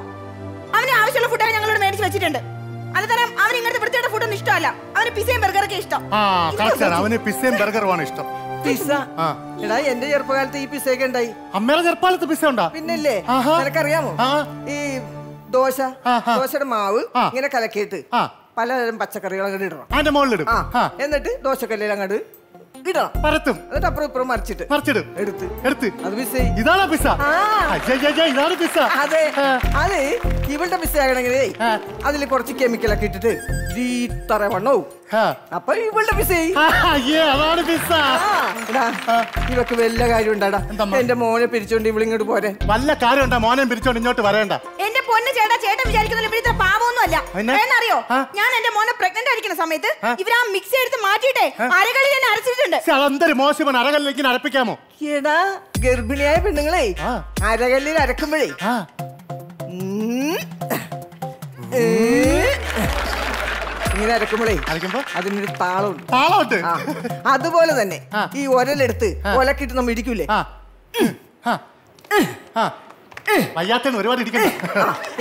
അവന് ആവശ്യമുള്ള ഫുഡൊക്കെ ഞങ്ങളോട് മേടിച്ച് വെച്ചിട്ടുണ്ട്. അതുതരം അവന് ഇങ്ങനത്തെ വൃത്തിയുടെ ഫുഡൊന്നും ഇഷ്ടമല്ല. അവന് പിസയും ബർഗറൊക്കെ ഇഷ്ടം. ആ കറക്റ്റ് ആണ്. അവന് പിസ്സയും ബർഗറുമാണ് ഇഷ്ടം. പിസ്സ. ആ. എടാ എന്റെ ചെറുപ്പകാലത്ത് ഈ പിസയൊക്കെ ഉണ്ടായി. അമ്മയുടെ ചെറുപ്പകാലത്ത് പിസ ഉണ്ടാ? പിന്നല്ലേ? നിനക്കറിയാമോ? ഈ ദോശ ദോശയുടെ മാവ് ഇങ്ങനെ കലക്കിയിട്ട് പലതരം പച്ചക്കറികൾ അങ്ങോട്ട് ഇടണം. അതിന്റെ മുകളിലിടും. എന്നിട്ട് ദോശക്കല്ലിൽ അങ്ങോട്ട് ഇടണം. പരത്തും. എന്നിട്ട് അപ്പുറം ഇപ്പുറം മറിച്ചിട്ട് മറിച്ചിടും. എടുത്ത്. എടുത്ത്. അത് പിസ്സ. ഇതാണോ പിസ്സ? ഇതാണ് പിസ്സ. അതെ. അത് ഇവളുടെ പിസ അതിൽ കുറച്ച് കെമിക്കലൊക്കെ ഇട്ടിട്ട് ഇത്ര വണ്ണവും അപ്പൊ ഇവളുടെ പിസാണ് അതാണ് പിസ്സ ഇവക്ക് വല്ല കാര്യം ഉണ്ടാടാ. എന്റെ മോനെ പിരിച്ചോണ്ട് ഇവളിങ്ങോട്ട് പോരെ. വല്ല കാര്യം ഉണ്ടാ മോനെ പിരിച്ചോണ്ട് ഇങ്ങോട്ട് വരേണ്ട. എന്റെ പൊന്ന് ചേട്ടാ ചേട്ടൻ വിചാരിക്കുന്നില്ല അല്ല പിന്നെ? എന്നറിയോ ഞാൻ എന്റെ മോനെ പ്രഗ്നന്റ് ആയിരിക്കുന്ന സമയത്ത്? ഇവർ ആ മിക്സി എടുത്ത് മാറ്റിയിട്ടേ അരകളിൽ തന്നെ അരച്ചിട്ടുണ്ട്. അതെന്തൊരു മോശമാണ്. അരകല്ലേക്ക് അരപ്പിക്കാമോ? എടാ ഗർഭിണിയായ പെണ്ണുങ്ങളെ അരകല്ലിൽ അരക്കുമ്പോഴേ. ഏ. ഇങ്ങനെ അരക്കുമ്പോഴേ അരക്കുമ്പോ? അതിനൊരു താളം താളമുണ്ട്. അതുപോലെ തന്നെ ഈ ഒരലെടുത്ത് ഒലക്കിട്ട് നമ്മൾ ഒരുപാട് ഇരിക്കണ്ട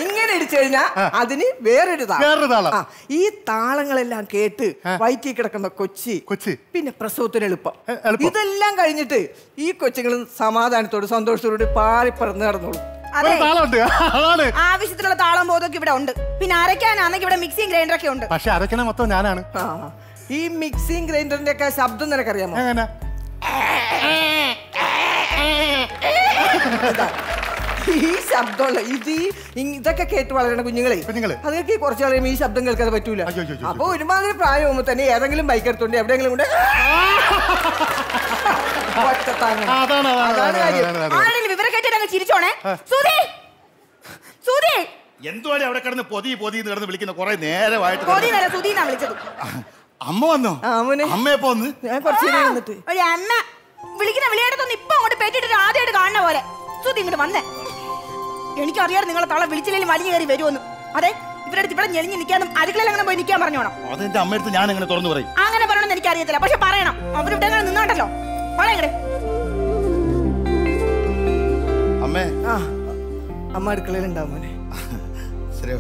ഇങ്ങനെ ഇടിച്ചു കഴിഞ്ഞാ അതിന് വേറൊരു താളം. വേറൊരു താളം. ഈ താളങ്ങളെല്ലാം കേട്ട് വയറ്റി കിടക്കുന്ന കൊച്ചി കൊച്ചി. പിന്നെ പ്രസവത്തിന് എളുപ്പം. എളുപ്പം. ഇതെല്ലാം കഴിഞ്ഞിട്ട് ഈ കൊച്ചുങ്ങളും സമാധാനത്തോട് സന്തോഷത്തോട് പാറി പറന്ന് നടന്നോളൂ. അതെ. താളമുണ്ട് അതാണ്. ആവശ്യത്തിലുള്ള താളം ബോധമൊക്കെ ഇവിടെ ഉണ്ട്. പിന്നെ അരയ്ക്കാനാണെങ്കിൽ ഇവിടെ മിക്സിയും ഗ്രൈൻഡർ ഒക്കെ ഉണ്ട്. പക്ഷെ അരക്കണ മൊത്തം ഞാനാണ്. ആ, ഈ മിക്സിംഗ് ഗ്രൈൻഡറിന്റെ ഒക്കെ ശബ്ദം നിനക്കറിയാമോ? എങ്ങനെ? ഇതാ. ഈ ശബ്ദമുള്ള ഇത് ഈ ഇതൊക്കെ കേട്ട് വളരണ കുഞ്ഞുങ്ങളെ. കുഞ്ഞുങ്ങളെ. അതൊക്കെ കുറച്ച് കഴിയുമ്പോൾ ഈ ശബ്ദം കേൾക്കാതെ പറ്റൂല. അപ്പൊ ഒരുമാതിരി പ്രായമാകുമ്പോ തന്നെ ഏതെങ്കിലും ബൈക്ക് എടുത്തോണ്ട് എവിടെയെങ്കിലും കൊണ്ട് ഒറ്റത്താങ്ങ്. അതാണ്, അതാണ്, അതാണ് അതാണ്, കാര്യം. അതാണ്, അതാണ്. ആരെങ്കിലും വിവരം കേട്ടിട്ട് അങ്ങ് ചിരിച്ചോണേ? സുധി! സുധി! എന്തുവാടി അവിടെ കിടന്ന് പൊതി പൊതി എന്ന് കിടന്ന് വിളിക്കുന്ന കുറെ നേരമായിട്ട് പൊതി നേരം സുധി എന്നാ വിളിച്ചത്. അമ്മ വന്നോ? അമ്മ എപ്പോ വന്ന്? ഞാൻ കുറച്ച് നേരം നിന്നിട്ട് ഒരു അമ്മ വിളിക്കുന്ന വിളിയെടുത്തൊന്ന് ഇപ്പൊ അങ്ങോട്ട് പേറ്റിട്ട് ആദ്യമായിട്ട് കാണുന്ന പോലെ. സുധി ഇങ്ങോട്ട് വന്നേ. എനിക്കറിയാം നിങ്ങളെ തള വിളിച്ചില്ലെങ്കിൽ വലിയ കയറി വരുമെന്ന്. അതെ ഇവരുടെ അടുത്ത് ഇവിടെ ഞെളിഞ്ഞ് നിൽക്കാനും അടുക്കളയിൽ അങ്ങനെ പോയി നിൽക്കാൻ പറഞ്ഞോണം. അതെന്റെ അമ്മയടുത്ത് ഞാൻ അങ്ങനെ തുറന്നു പറയും? അങ്ങനെ പറയണമെന്ന് എനിക്ക് അറിയത്തില്ല പക്ഷെ പറയണം. അവരിവിടെ അങ്ങനെ നിന്നോണ്ടല്ലോ. പറയങ്ങടെ അമ്മേ. ആ അമ്മ അടുക്കളയിൽ ഉണ്ടാവും മോനെ. ശരി.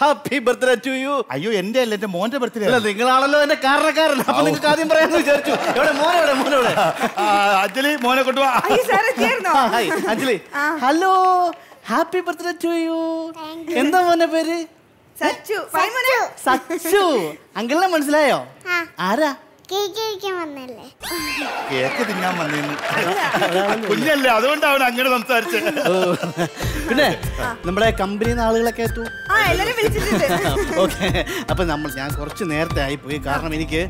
ഹാപ്പി ബർത്ത്ഡേ ടു യു അയ്യോ എന്റെ അല്ല എന്റെ മോന്റെ ബർത്ത്ഡേ അല്ല നിങ്ങളാണല്ലോ എന്റെ കാരണക്കാരൻ. അപ്പൊ നിങ്ങൾക്ക് ആദ്യം പറയാന്ന് വിചാരിച്ചു. എവിടെ മോനെ എവിടെ മോനെ എവിടെ? അഞ്ജലി മോനെ കൊണ്ടുപോവാ Anjali. Hello happy birthday to you എന്താ മോനെ പേര്? സച്ചു സച്ചു. അങ്കിളിനെ മനസ്സിലായോ? ആരാ? കേക്ക് കഴിക്കാൻ വന്നല്ലേ? കേക്ക് തിന്നാൻ വന്നേന്ന്. കുഞ്ഞല്ലേ അതുകൊണ്ടാണ് അങ്ങനെ സംസാരിച്ചത് പിന്നെ നമ്മുടെ കമ്പനിന്ന് ആളുകളൊക്കെ എത്തു ഓക്കെ. അപ്പൊ നമ്മൾ ഞാൻ കുറച്ച് നേരത്തെ ആയി പോയി കാരണം എനിക്ക്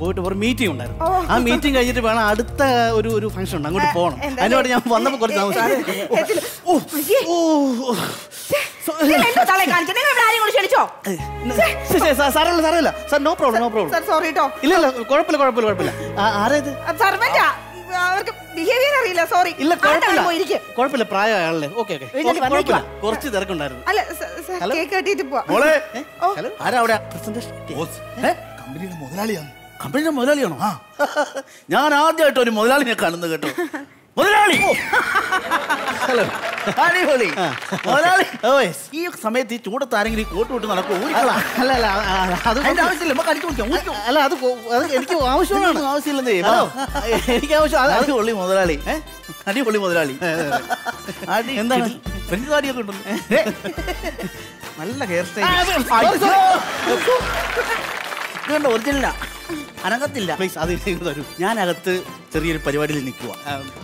പോയിട്ട് ഒരു മീറ്റിംഗ് ഉണ്ടായിരുന്നു. ആ മീറ്റിംഗ് കഴിഞ്ഞിട്ട് വേണം അടുത്ത ഒരു ഒരു ഫംഗ്ഷൻ ഉണ്ട്. അങ്ങോട്ട് പോകണം. അതിനോട് ഞാൻ വന്നപ്പോൾ കുറച്ച് താമസിച്ചു. സാറല്ല സാറല്ല sir no problem no problem sir sorry കേട്ടോ ഇല്ല ഇല്ല കുഴപ്പമില്ല കുഴപ്പമില്ല കുഴപ്പമില്ല. ആരാ ഇത്? സർവന്റാ അവർക്ക് ബിഹേവിയർ അറിയില്ല സോറി ഇല്ല കുഴപ്പമില്ല. കുഴപ്പമില്ല ഓക്കെ ഓക്കെ. കുഴപ്പമില്ല. കുറച്ച് തിരക്കുണ്ടായിരുന്നു. അല്ല? കേക്ക് കെട്ടിയിട്ട് പോവാ. മോളെ. ഹലോ ആരാ അവിടെ? പ്രസന്റേഷൻ കമ്പനിയുടെ മുതലാളിയാണ്? കമ്പനിയുടെ മുതലാളിയാണോ? <laughs> ഞാൻ ആദ്യമായിട്ട് ഒരു മുതലാളിനെ കാണുന്നു കേട്ടോ. <laughs> മുതലാളി. ഹലോ. അടിപൊളി. മുതലാളി. ഈ സമയത്ത് ഈ ചൂടത്ത് ആരെങ്കിലും ഈ കോട്ട് വിട്ട് ഊരിക്കളാ. അല്ല അല്ല അത് അതിന്റെ ആവശ്യമില്ല. നമുക്ക് അടിച്ചു കൊടുക്കാം. അല്ല അത് അത് എനിക്ക് ആവശ്യമാണ്. ആവശ്യമില്ലെന്നേ. എനിക്ക് ആവശ്യം അത് അടിപൊളി മുതലാളി? അടിപൊളി മുതലാളി. അടി എന്താണ്? ഫ്രഞ്ച് താടിയൊക്കെ ഉണ്ടല്ലോ. നല്ല ഹെയർ ഇതുകൊണ്ട് ഒറിജിനലാ അനകത്തില്ല പ്ലീസ് അത് തരൂ. ഞാൻ അകത്ത് ചെറിയൊരു പരിപാടിയിൽ നിൽക്കുക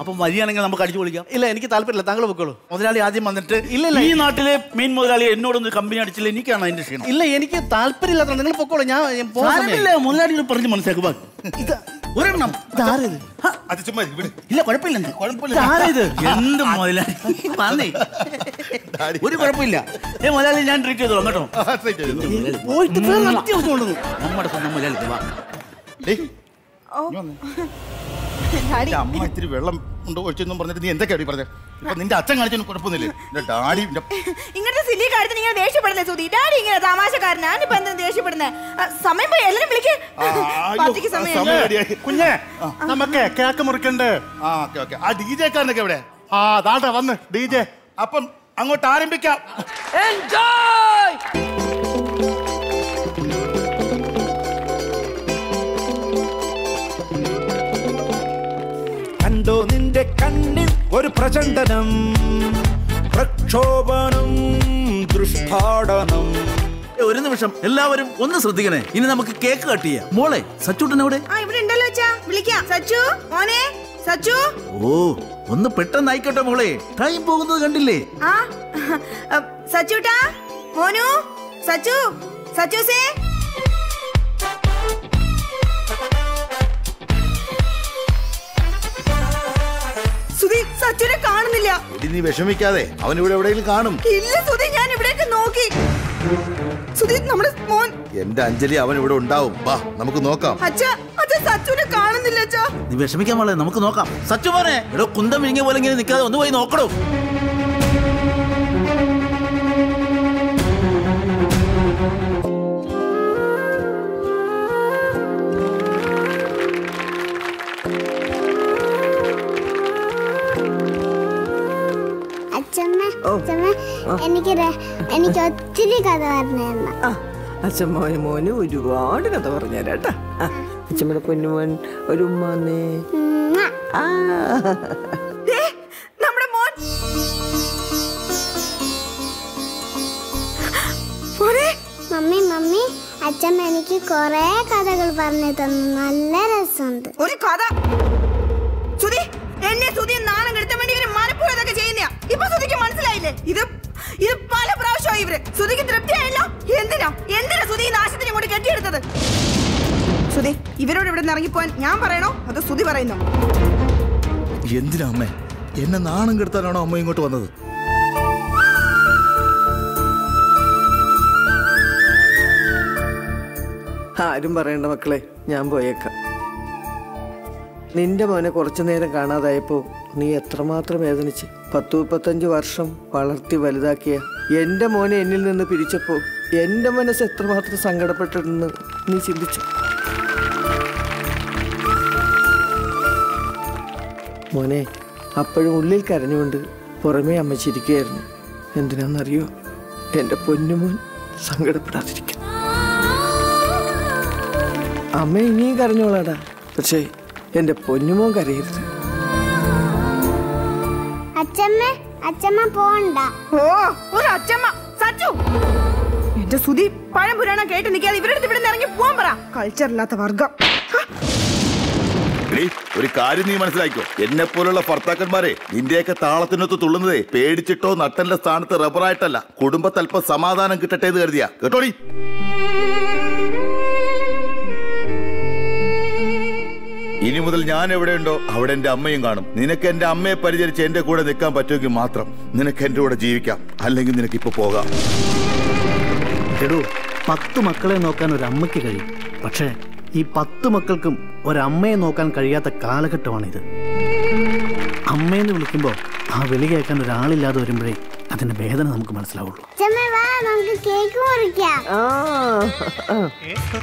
അപ്പം വരികയാണെങ്കിൽ നമുക്ക് അടിച്ചു പൊളിക്കാം. ഇല്ല എനിക്ക് താല്പര്യമില്ല. താങ്കൾ പൊക്കോളൂ. മുതലാളി ആദ്യം വന്നിട്ട് ഇല്ല. ഈ നാട്ടിലെ മെയിൻ മുതലാളി എന്നോടൊന്ന് കമ്പനി അടിച്ചില്ല എനിക്കാണ് അതിന്റെ ക്ഷീണം. ഇല്ല എനിക്ക് താല്പര്യമില്ലാത്ത നിങ്ങൾ പൊക്കോളൂ. ഞാൻ മുതലാളി പറഞ്ഞ് മനസ്സിലാക്കുക ഒരെണ്ണം. ഇതാരത് അത് ചുമ്മാ ഇവിടെ ഇല്ല കുഴപ്പമില്ല. കുഴപ്പമില്ല എന്ത് മുതലാളി? വന്നേ. ഒരു കുഴപ്പമില്ല. ഏ മുതലാളി ഞാൻ ട്രീറ്റ് ചെയ്തോ കേട്ടോ. പോയിട്ട് നമ്മുടെ സ്വന്തം മുതലാളി വാ. അമ്മ ഇത്തിരി വെള്ളം ഉണ്ടോ ഒഴിച്ചെന്നും പറഞ്ഞിട്ട് നീ എന്തൊക്കെയാണ് പറഞ്ഞത് ഇപ്പൊ നിന്റെ അച്ഛൻ കാണിച്ചൊന്നും കുഴപ്പമൊന്നുമില്ല? എന്റെ ഡാഡി ഇങ്ങനത്തെ സിലി കാര്യത്തിന് ഇങ്ങനെ ദേഷ്യപ്പെടുന്നേ സുധി. ഡാഡി ഇങ്ങനെ തമാശക്കാരൻ ഞാനിപ്പോ എന്താ ദേഷ്യപ്പെടുന്നേ? സമയം പോയി. എല്ലാരും വിളിക്കേ. കുഞ്ഞെ നമുക്ക് കേക്ക് മുറിക്കണ്ട്. ആ ഓക്കെ ഓക്കെ. ആ ഡി ജെ കാരനൊക്കെ എവിടെ? ആ ദാണ്ട വന്ന് ഡി ജെ. അപ്പം അങ്ങോട്ട് ആരംഭിക്കാം. കണ്ടോ ഒരു പ്രചണ്ഡനം പ്രക്ഷോഭനം ദൃഷ്ടാടനം. ഒരു നിമിഷം. എല്ലാവരും ഒന്ന് ശ്രദ്ധിക്കണേ. ഇനി നമുക്ക് കേക്ക് കട്ട് ചെയ്യാം. മോളെ സച്ചൂട്ടൻ എവിടെ ആ ഇവിടെ ഉണ്ടല്ലോ അച്ഛാ. വിളിക്കാം. സച്ചു മോനെ സച്ചു. ഓ ഒന്ന് പെട്ടെന്ന് ആയിക്കോട്ടെ മോളെ. ടൈം പോകുന്നത് കണ്ടില്ലേ? ആ സച്ചുട്ടാ മോനു സച്ചു സച്ചൂസേ. സുധി സച്ചുനെ കാണുന്നില്ല. നീ വിഷമിക്കാതെ അവൻ ഇവിടെ എവിടെയെങ്കിലും കാണും. ഇല്ല സുധി ഞാൻ ഇവിടേക്ക് നോക്കി. സുധി നമ്മുടെ മോൻ. എന്റെ അഞ്ജലി അവൻ ഇവിടെ ഉണ്ടാവും. വാ നമുക്ക് നോക്കാം. അച്ഛാ അച്ഛ സച്ചുനെ കാണുന്നില്ല അച്ഛാ. നീ വിഷമിക്കാൻ വളരെ നമുക്ക് നോക്കാം. സച്ചു മോനെ ഇവിടെ കുന്തം വിഴിഞ്ഞ പോലെ ഇങ്ങനെ നിൽക്കാതെ ഒന്ന് പോയി നോക്കണോ എനിക്ക് എനിക്ക് ഒത്തിരി കഥ പറഞ്ഞു അച്ഛൻ മോന് മോന് ഒരുപാട് കഥ പറഞ്ഞു തരാം കേട്ടാ അച്ഛമ്മയുടെ പൊന്നുമോൻ ഒരു ഉമ്മാന്നേ. ആ. മമ്മി മമ്മി അച്ഛമ്മ എനിക്ക് കൊറേ കഥകൾ പറഞ്ഞു തന്നു. നല്ല രസമുണ്ട്. ഒരു കഥ. എന്നെ സുധി നാണം കെടുത്താൻ വേണ്ടി ഇവർ മനപ്പൂർവം ഇതൊക്കെ ചെയ്യുന്നയാ. ഇപ്പൊ സുധിക്ക് മനസ്സിലായില്ലേ? ഇത് ഇത് പല പ്രാവശ്യമായി ഇവർ. സുധിക്ക് തൃപ്തിയായല്ലോ? എന്തിനാ? എന്തിനാ സുധി ഈ നാശത്തിന് ഇങ്ങോട്ട് കെട്ടിയെടുത്തത്? സുധി ഇവരോട് ഇവിടെ നിന്ന് ഇറങ്ങിപ്പോവാൻ ഞാൻ പറയണോ? അതോ സുധി പറയുന്നോ? എന്തിനാ അമ്മേ? എന്നെ നാണം കെടുത്താനാണോ അമ്മ ഇങ്ങോട്ട് വന്നത്? ആരും പറയണ്ട മക്കളെ ഞാൻ പോയേക്കാം. നിന്റെ മോനെ കുറച്ചു നേരം കാണാതായപ്പോ നീ എത്രമാത്രം വേദനിച്ച്? പത്ത് മുപ്പത്തഞ്ച് വർഷം വളർത്തി വലുതാക്കിയ എന്റെ മോനെ എന്നിൽ നിന്ന് പിരിച്ചപ്പോ എന്റെ മനസ്സ് എത്രമാത്രം സങ്കടപ്പെട്ടിട്ടെന്ന് നീ ചിന്തിച്ചു? മോനെ അപ്പോഴും ഉള്ളിൽ കരഞ്ഞുകൊണ്ട് പുറമേ അമ്മ ചിരിക്കുകയായിരുന്നു എന്തിനാണെന്നറിയോ എന്റെ പൊന്നുമോൻ സങ്കടപ്പെടാതിരിക്കും അമ്മ ഇനിയും കരഞ്ഞോളാടാ. പക്ഷേ എന്റെ പൊന്നുമോൻ കരയരുത്. അച്ഛമ്മ അച്ഛമ്മ പോണ്ട. ഓ ഒരു അച്ഛമ്മ സച്ചു. എന്റെ സുതി പഴം പുരാണം കേട്ട് നിൽക്കാതെ ഇവരുടെ അടുത്ത് ഇവിടെ ഇറങ്ങി പോവാൻ പറ. കൾച്ചർ ഇല്ലാത്ത വർഗം. ഒരു കാര്യം നീ മനസ്സിലാക്കിയോ എന്നെ പോലുള്ള ഭർത്താക്കന്മാരെ നിന്റെയൊക്കെ താളത്തിനൊത്ത് തുള്ളുന്നതേ പേടിച്ചിട്ടോ നട്ടന്റെ സ്ഥാനത്ത് റബ്ബറായിട്ടല്ല കുടുംബത്തൽപ്പം സമാധാനം കിട്ടട്ടെ എന്ന് കരുതിയാ. കേട്ടോടി? ഇനി മുതൽ ഞാൻ എവിടെയുണ്ടോ അവിടെ എന്റെ അമ്മയും കാണും. നിനക്ക് എന്റെ അമ്മയെ പരിചരിച്ച് എന്റെ കൂടെ നിൽക്കാൻ പറ്റുമെങ്കിൽ മാത്രം നിനക്ക് എന്റെ കൂടെ ജീവിക്കാം. അല്ലെങ്കിൽ നിനക്ക് ഇപ്പൊ പോകാം. എടോ പത്ത് മക്കളെ നോക്കാൻ ഒരു അമ്മയ്ക്ക് കഴിയും. പക്ഷേ ഈ പത്ത് മക്കൾക്കും ഒരമ്മയെ നോക്കാൻ കഴിയാത്ത കാലഘട്ടമാണിത്. അമ്മയെന്ന് വിളിക്കുമ്പോൾ ആ വിളി കേൾക്കാൻ ഒരാളില്ലാതെ വരുമ്പോഴേ അതിന്റെ വേദന നമുക്ക് മനസ്സിലാവുള്ളൂ. നമുക്ക് കേക്ക് മുറിക്കാം.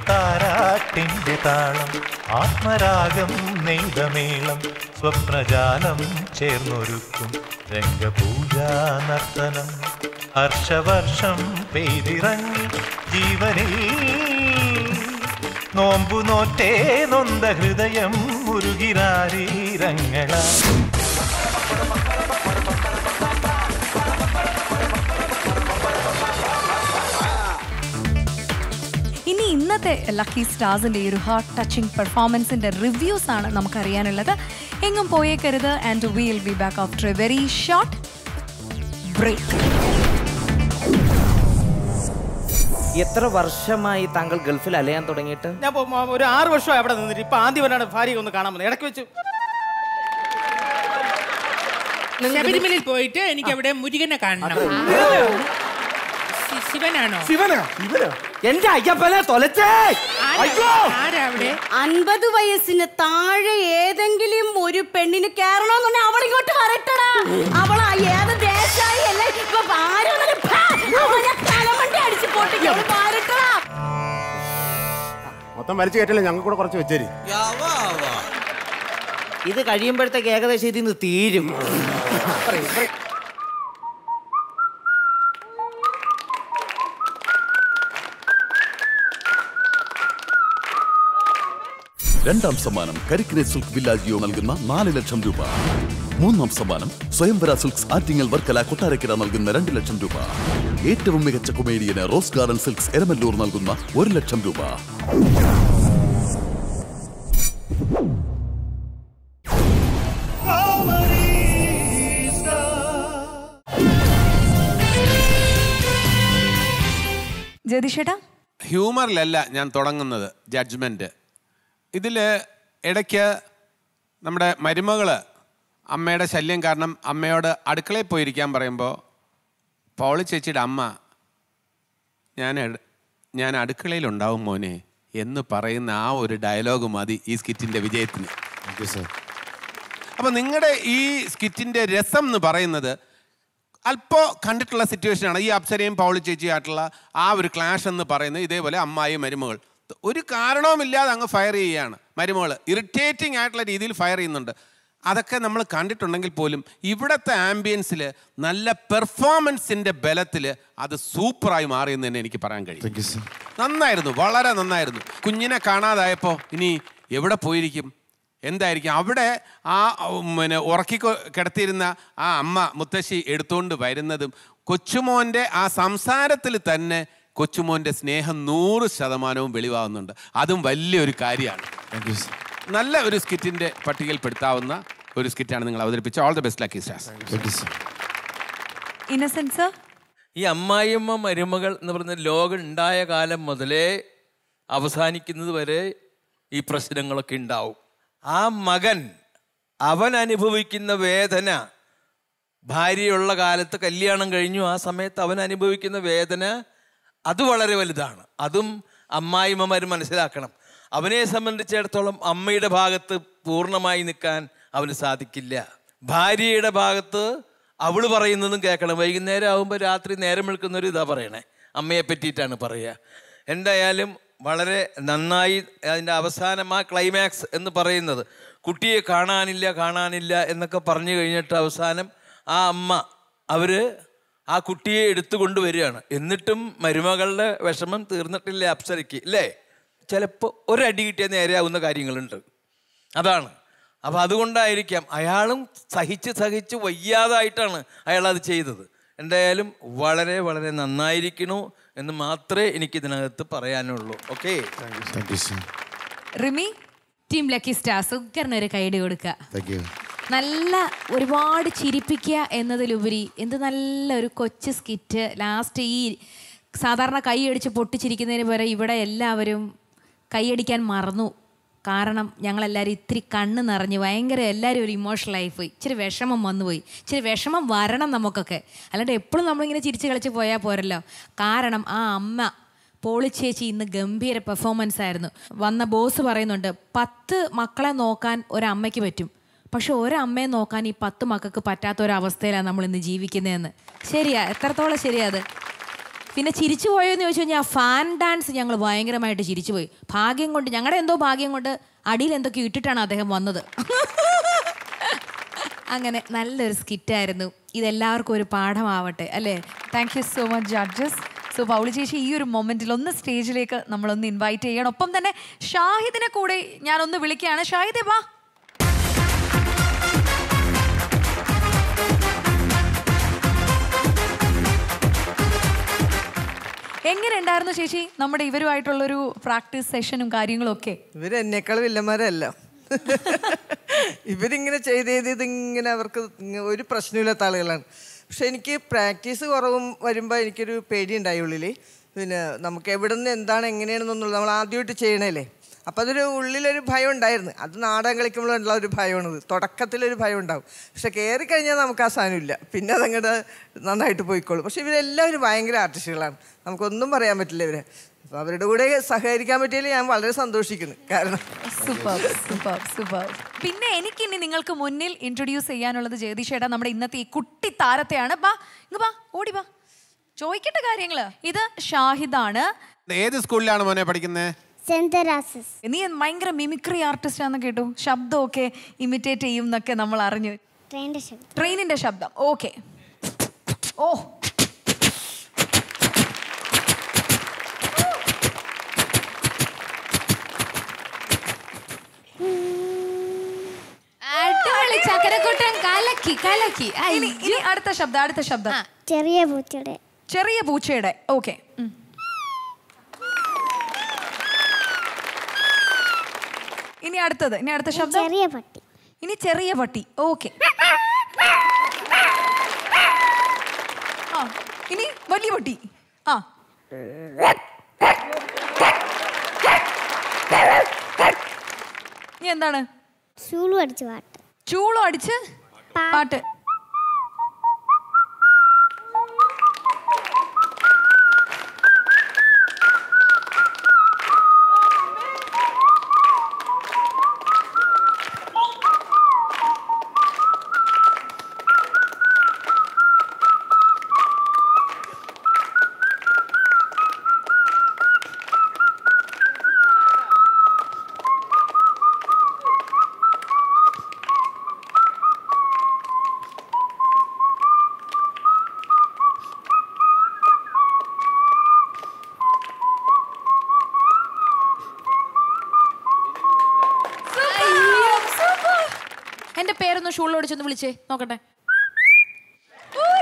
താരാട്ടിന്റെ താളം ആത്മരാഗം നെയ്തമേളം സ്വപ്നജാലം ചേർന്നൊരുക്കും രംഗപൂജാ നർത്തനം. ഹർഷവർഷം പെയ്തിറങ്ങി ജീവനിൽ നോമ്പു നോറ്റേ നൊന്ത ഹൃദയം മുരുകിരാരീരങ്ങള ഇന്നത്തെ ലക്കി സ്റ്റാർസിന്റെ ഈ ഒരു ഹാർട്ട് ടച്ചിങ് പെർഫോമൻസിന്റെ റിവ്യൂസ് ആണ് നമുക്കറിയാനുള്ളത്. എങ്ങും പോയേക്കരുത് and will be back after a very short break എത്ര വർഷമായി താങ്കൾ ഗൾഫിൽ അലയാൻ തുടങ്ങിയിട്ട്? ഞാൻ ഇപ്പൊ ഒരു ആറ് വർഷമായി അവിടെ നിന്നിട്ട്. ഇപ്പൊ ആദ്യം വരാണ് ഭാര്യ ഒന്ന് കാണാൻ വന്നത് ഇടയ്ക്ക് വെച്ച്. ശബരിമലയിൽ പോയിട്ട് എനിക്ക് അവിടെ മുരുകനെ കാണണം. ശിവനാണോ? ശിവനാണോ ശിവനാ? എന്റെ അയ്യപ്പനെ തൊലച്ചേ. ആരാ? അവിടെ? അൻപത് വയസ്സിന് താഴെ ഏതെങ്കിലും ഒരു പെണ്ണിന് കയറണമെന്നുണ്ടെങ്കിൽ അവൾ ഇങ്ങോട്ട് വരട്ടടാ. അവൾ ഏത് ദേശായി അല്ലേ? ഇപ്പൊ അടിച്ച് അവൾ വരട്ടടാ മൊത്തം വലിച്ചു കയറ്റല്ലേ ഞങ്ങൾ കൂടെ കുറച്ച് വെച്ചേരി. ഇത് കഴിയുമ്പോഴത്തേക്ക് ഏകദേശം ഇതിന്ന് തീരും. രണ്ടാം സമ്മാനം കരിക്കിനെ സിൽക്ക് വില്ലാജിയോ നൽകുന്ന നാല് ലക്ഷം രൂപ. മൂന്നാം സമ്മാനം സ്വയംവര സിൽക്സ് ആറ്റിങ്ങൽ വർക്കല കൊട്ടാരക്കര നൽകുന്ന രണ്ട് ലക്ഷം രൂപ. ഏറ്റവും മികച്ച കൊമേഡിയന് റോസ് ഗാർഡൻ സിൽക്സ് എരമല്ലൂർ നൽകുന്ന ഒരു ലക്ഷം രൂപ. ഹ്യൂമറിലല്ല ഞാൻ തുടങ്ങുന്നത് ജഡ്ജ്മെന്റ് ഇതിൽ ഇടയ്ക്ക് നമ്മുടെ മരുമകൾ അമ്മയുടെ ശല്യം കാരണം അമ്മയോട് അടുക്കളയിൽ പോയിരിക്കാൻ പറയുമ്പോൾ പൗളി ചേച്ചിയുടെ അമ്മ ഞാൻ ഞാൻ അടുക്കളയിലുണ്ടാവും മോനെ എന്ന് പറയുന്ന ആ ഒരു ഡയലോഗ് മതി ഈ സ്കിറ്റിന്റെ വിജയത്തിന്. അപ്പോൾ നിങ്ങളുടെ ഈ സ്കിറ്റിന്റെ രസം എന്ന് പറയുന്നത് അല്പം കണ്ടിട്ടുള്ള സിറ്റുവേഷനാണ് ഈ അപ്സരയും പൗളി ചേച്ചിയായിട്ടുള്ള ആ ഒരു ക്ലാഷ് എന്ന് പറയുന്നത് ഇതേപോലെ അമ്മായി മരുമകൾ ഒരു കാരണവുമില്ലാതെ അങ്ങ് ഫയർ ചെയ്യുകയാണ്. മരുമകൾ ഇറിറ്റേറ്റിംഗ് ആയിട്ടുള്ള രീതിയിൽ ഫയർ ചെയ്യുന്നുണ്ട്. അതൊക്കെ നമ്മൾ കണ്ടിട്ടുണ്ടെങ്കിൽ പോലും ഇവിടുത്തെ ആംബിയൻസിൽ നല്ല പെർഫോമൻസിന്റെ ബലത്തിൽ അത് സൂപ്പറായി മാറിയെന്ന് തന്നെ എനിക്ക് പറയാൻ കഴിയും. നന്നായിരുന്നു വളരെ നന്നായിരുന്നു. കുഞ്ഞിനെ കാണാതായപ്പോൾ ഇനി എവിടെ പോയിരിക്കും? എന്തായിരിക്കും? അവിടെ ആ പിന്നെ ഉറക്കി കിടത്തിയിരുന്ന ആ അമ്മ മുത്തശ്ശി എടുത്തുകൊണ്ട് വരുന്നതും കൊച്ചുമോന്റെ ആ സംസാരത്തിൽ തന്നെ കൊച്ചുമോന്റെ സ്നേഹം നൂറ് ശതമാനവും വെളിവാകുന്നുണ്ട്. അതും വലിയൊരു കാര്യമാണ്. നല്ല ഒരു സ്കിറ്റിന്റെ പട്ടികയിൽപ്പെടുത്താവുന്ന ഒരു സ്കിറ്റാണ് നിങ്ങൾ അവതരിപ്പിച്ച. All the best Lucky Stars Innocence ഈ അമ്മായിയമ്മ മരുമകൾ എന്ന് പറയുന്ന ലോകം ഉണ്ടായ കാലം മുതലേ അവസാനിക്കുന്നത് വരെ ഈ പ്രശ്നങ്ങളൊക്കെ ഉണ്ടാവും. ആ മകൻ അവൻ അനുഭവിക്കുന്ന വേദന ഭാര്യയുള്ള കാലത്ത് കല്യാണം കഴിഞ്ഞു. ആ സമയത്ത് അവൻ അനുഭവിക്കുന്ന വേദന അത് വളരെ വലുതാണ്. അതും അമ്മായിമ്മമാർ മനസ്സിലാക്കണം. അവനെ സംബന്ധിച്ചിടത്തോളം അമ്മയുടെ ഭാഗത്ത് പൂർണമായി നിൽക്കാൻ അവന് സാധിക്കില്ല. ഭാര്യയുടെ ഭാഗത്ത് അവൾ പറയുന്നതും കേൾക്കണം. വൈകുന്നേരം ആകുമ്പോൾ രാത്രി നേരം വെളുക്കുന്നൊരു ഇതാ പറയണേ. അമ്മയെ പറ്റിയിട്ടാണ് പറയുക എന്തായാലും വളരെ നന്നായി അതിന്റെ അവസാനം ആ ക്ലൈമാക്സ് എന്ന് പറയുന്നത് കുട്ടിയെ കാണാനില്ല കാണാനില്ല എന്നൊക്കെ പറഞ്ഞു കഴിഞ്ഞിട്ട് അവസാനം ആ അമ്മ അവർ ആ കുട്ടിയെ എടുത്തു കൊണ്ടുവരികയാണ്. എന്നിട്ടും മരുമകളുടെ വിഷമം തീർന്നിട്ടില്ല അപ്സരയ്ക്ക് ഇല്ലേ? ചിലപ്പോൾ ഒരടി കിട്ടിയാൽ നേരെയാവുന്ന കാര്യങ്ങളുണ്ട്. അതാണ്. അപ്പോൾ അതുകൊണ്ടായിരിക്കാം അയാളും സഹിച്ച് സഹിച്ച് വയ്യാതായിട്ടാണ് അയാൾ അത് ചെയ്തത്. എന്തായാലും വളരെ വളരെ നന്നായിരിക്കണു എന്ന് മാത്രമേ എനിക്ക് ഇതിനകത്ത് പറയാനുള്ളൂ. Okay? Rimi team Lucky Stars ഉക്കറിനൊരു കൈയടി കൊടുക്കുക നല്ല ഒരുപാട് ചിരിപ്പിക്കുക എന്നതിലുപരി എന്ത് നല്ല ഒരു കൊച്ചു സ്കിറ്റ് ലാസ്റ്റ് ഈ സാധാരണ കൈയടിച്ച് പൊട്ടിച്ചിരിക്കുന്നതിന് പകരം ഇവിടെ എല്ലാവരും കൈയടിക്കാൻ മറന്നു. കാരണം ഞങ്ങളെല്ലാവരും ഇത്തിരി കണ്ണ് നിറഞ്ഞ് ഭയങ്കര എല്ലാവരും ഒരു ഇമോഷണൽ പോയി. ഇച്ചിരി വിഷമം വന്നുപോയി ഇച്ചിരി വിഷമം വരണം നമുക്കൊക്കെ. അല്ലാണ്ട് എപ്പോഴും നമ്മളിങ്ങനെ ചിരിച്ച് കളിച്ച് പോയാൽ പോരല്ലോ. കാരണം ആ അമ്മ പോളിച്ചേച്ചി ഇന്ന് ഗംഭീര പെർഫോമൻസ് ആയിരുന്നു. വന്ന ബോസ് പറയുന്നുണ്ട് പത്ത് മക്കളെ നോക്കാൻ ഒരമ്മയ്ക്ക് പറ്റും. പക്ഷെ ഒരമ്മയെ നോക്കാൻ ഈ പത്ത് മക്കൾക്ക് പറ്റാത്ത ഒരവസ്ഥയിലാണ് നമ്മൾ ഇന്ന് ജീവിക്കുന്നതെന്ന്. ശരിയാ? എത്രത്തോളം ശരിയാ അത്? പിന്നെ ചിരിച്ചു പോയോന്ന് ചോദിച്ചു കഴിഞ്ഞാൽ ഫാൻ ഡാൻസ് ഞങ്ങൾ ഭയങ്കരമായിട്ട് ചിരിച്ചു പോയി. ഭാഗ്യം കൊണ്ട് ഞങ്ങളുടെ എന്തോ ഭാഗ്യം കൊണ്ട് അടിയിൽ എന്തൊക്കെ ഇട്ടിട്ടാണ് അദ്ദേഹം വന്നത്. അങ്ങനെ നല്ലൊരു സ്കിറ്റായിരുന്നു ഇതെല്ലാവർക്കും ഒരു പാഠമാവട്ടെ അല്ലേ? Thank you so much judges so Pauly ചേച്ചി ഈ ഒരു മൊമെന്റിൽ ഒന്ന് സ്റ്റേജിലേക്ക് നമ്മളൊന്ന് ഇൻവൈറ്റ് ചെയ്യണം. ഒപ്പം തന്നെ ഷാഹിദിനെ കൂടെ ഞാനൊന്ന് വിളിക്കുകയാണ്. ഷാഹിദേ വാ. എങ്ങനെ ഉണ്ടായിരുന്നു ചേച്ചി നമ്മുടെ ഇവരുമായിട്ടുള്ളൊരു പ്രാക്ടീസ് സെഷനും കാര്യങ്ങളും ഒക്കെ ഇവർ എന്നേക്കാൾ വില്ലന്മാരല്ല. ഇവരിങ്ങനെ ചെയ്ത് ചെയ്ത് ഇതിങ്ങനെ അവർക്ക് ഒരു പ്രശ്നമില്ലാത്ത ആളുകളാണ്. പക്ഷെ എനിക്ക് പ്രാക്ടീസ് കുറവും വരുമ്പോൾ എനിക്കൊരു പേടി ഉണ്ടായി ഉള്ളിൽ പിന്നെ നമുക്ക് എവിടെ നിന്ന് എന്താണ് എങ്ങനെയാണെന്നുള്ളത് നമ്മൾ ആദ്യമായിട്ട് ചെയ്യണല്ലേ? അപ്പം അതൊരു ഉള്ളിലൊരു ഭയം ഉണ്ടായിരുന്നു. അത് നാടകം കളിക്കുമ്പോഴുള്ള ഒരു ഭയമാണത്. തുടക്കത്തിലൊരു ഭയം ഉണ്ടാവും. പക്ഷെ കയറി കഴിഞ്ഞാൽ നമുക്ക് ആ സാധനമില്ല പിന്നെ അതങ്ങോട്ട് നന്നായിട്ട് പോയിക്കോളും. പക്ഷെ ഇവരെല്ലാവരും ഭയങ്കര ആർട്ടിസ്റ്റുകളാണ്. നമുക്കൊന്നും പറയാൻ പറ്റില്ല ഇവരെ. അപ്പോൾ അവരുടെ കൂടെ സഹകരിക്കാൻ പറ്റിയതിൽ ഞാൻ വളരെ സന്തോഷിക്കുന്നു. കാരണം സൂപ്പർ സൂപ്പർ സൂപ്പർ. പിന്നെ എനിക്കിനി നിങ്ങൾക്ക് മുന്നിൽ ഇൻട്രൊഡ്യൂസ് ചെയ്യാനുള്ളത് ജഗദീഷേട്ടാ നമ്മുടെ ഇന്നത്തെ ഈ കുട്ടി താരത്തെയാണ്. ബാ ഇങ്ങ് ബാ ഓടി ബാ. ചോദിക്കട്ടെ കാര്യങ്ങൾ. ഇത് ഷാഹിദാണ്. ഏത് സ്കൂളിലാണ് മോനെ പഠിക്കുന്നത് നീ ഭയങ്കര മിമിക്രി ആർട്ടിസ്റ്റ് ആണെന്ന് കേട്ടു. ശബ്ദമൊക്കെ ഇമിറ്റേറ്റ് ചെയ്യും എന്നൊക്കെ നമ്മൾ അറിഞ്ഞു. ട്രെയിനിന്റെ ശബ്ദം. ട്രെയിനിന്റെ ശബ്ദം. ഓക്കെ ഓ. ചക്കരക്കൂട്ടൻ കലക്കി കലക്കി. ഇനി ഇനി അടുത്ത ശബ്ദം അടുത്ത ശബ്ദം. ചെറിയ പൂച്ചയുടെ. ചെറിയ പൂച്ചയുടെ. ഓക്കെ ഇനി അടുത്തത് ഇനി അടുത്ത ശബ്ദം? ചെറിയ പട്ടി. ഇനി ചെറിയ പട്ടി. ഓക്കെ. ആ ഇനി വലിയ പട്ടി. ആ. ഇനി എന്താണ്? ചൂളു അടിച്ച് പാട്ട്. ചൂളു അടിച്ച് പാട്ട്. ഷൂളിൽ ചെന്ന് വിളിച്ചേ. നോക്കട്ടെ.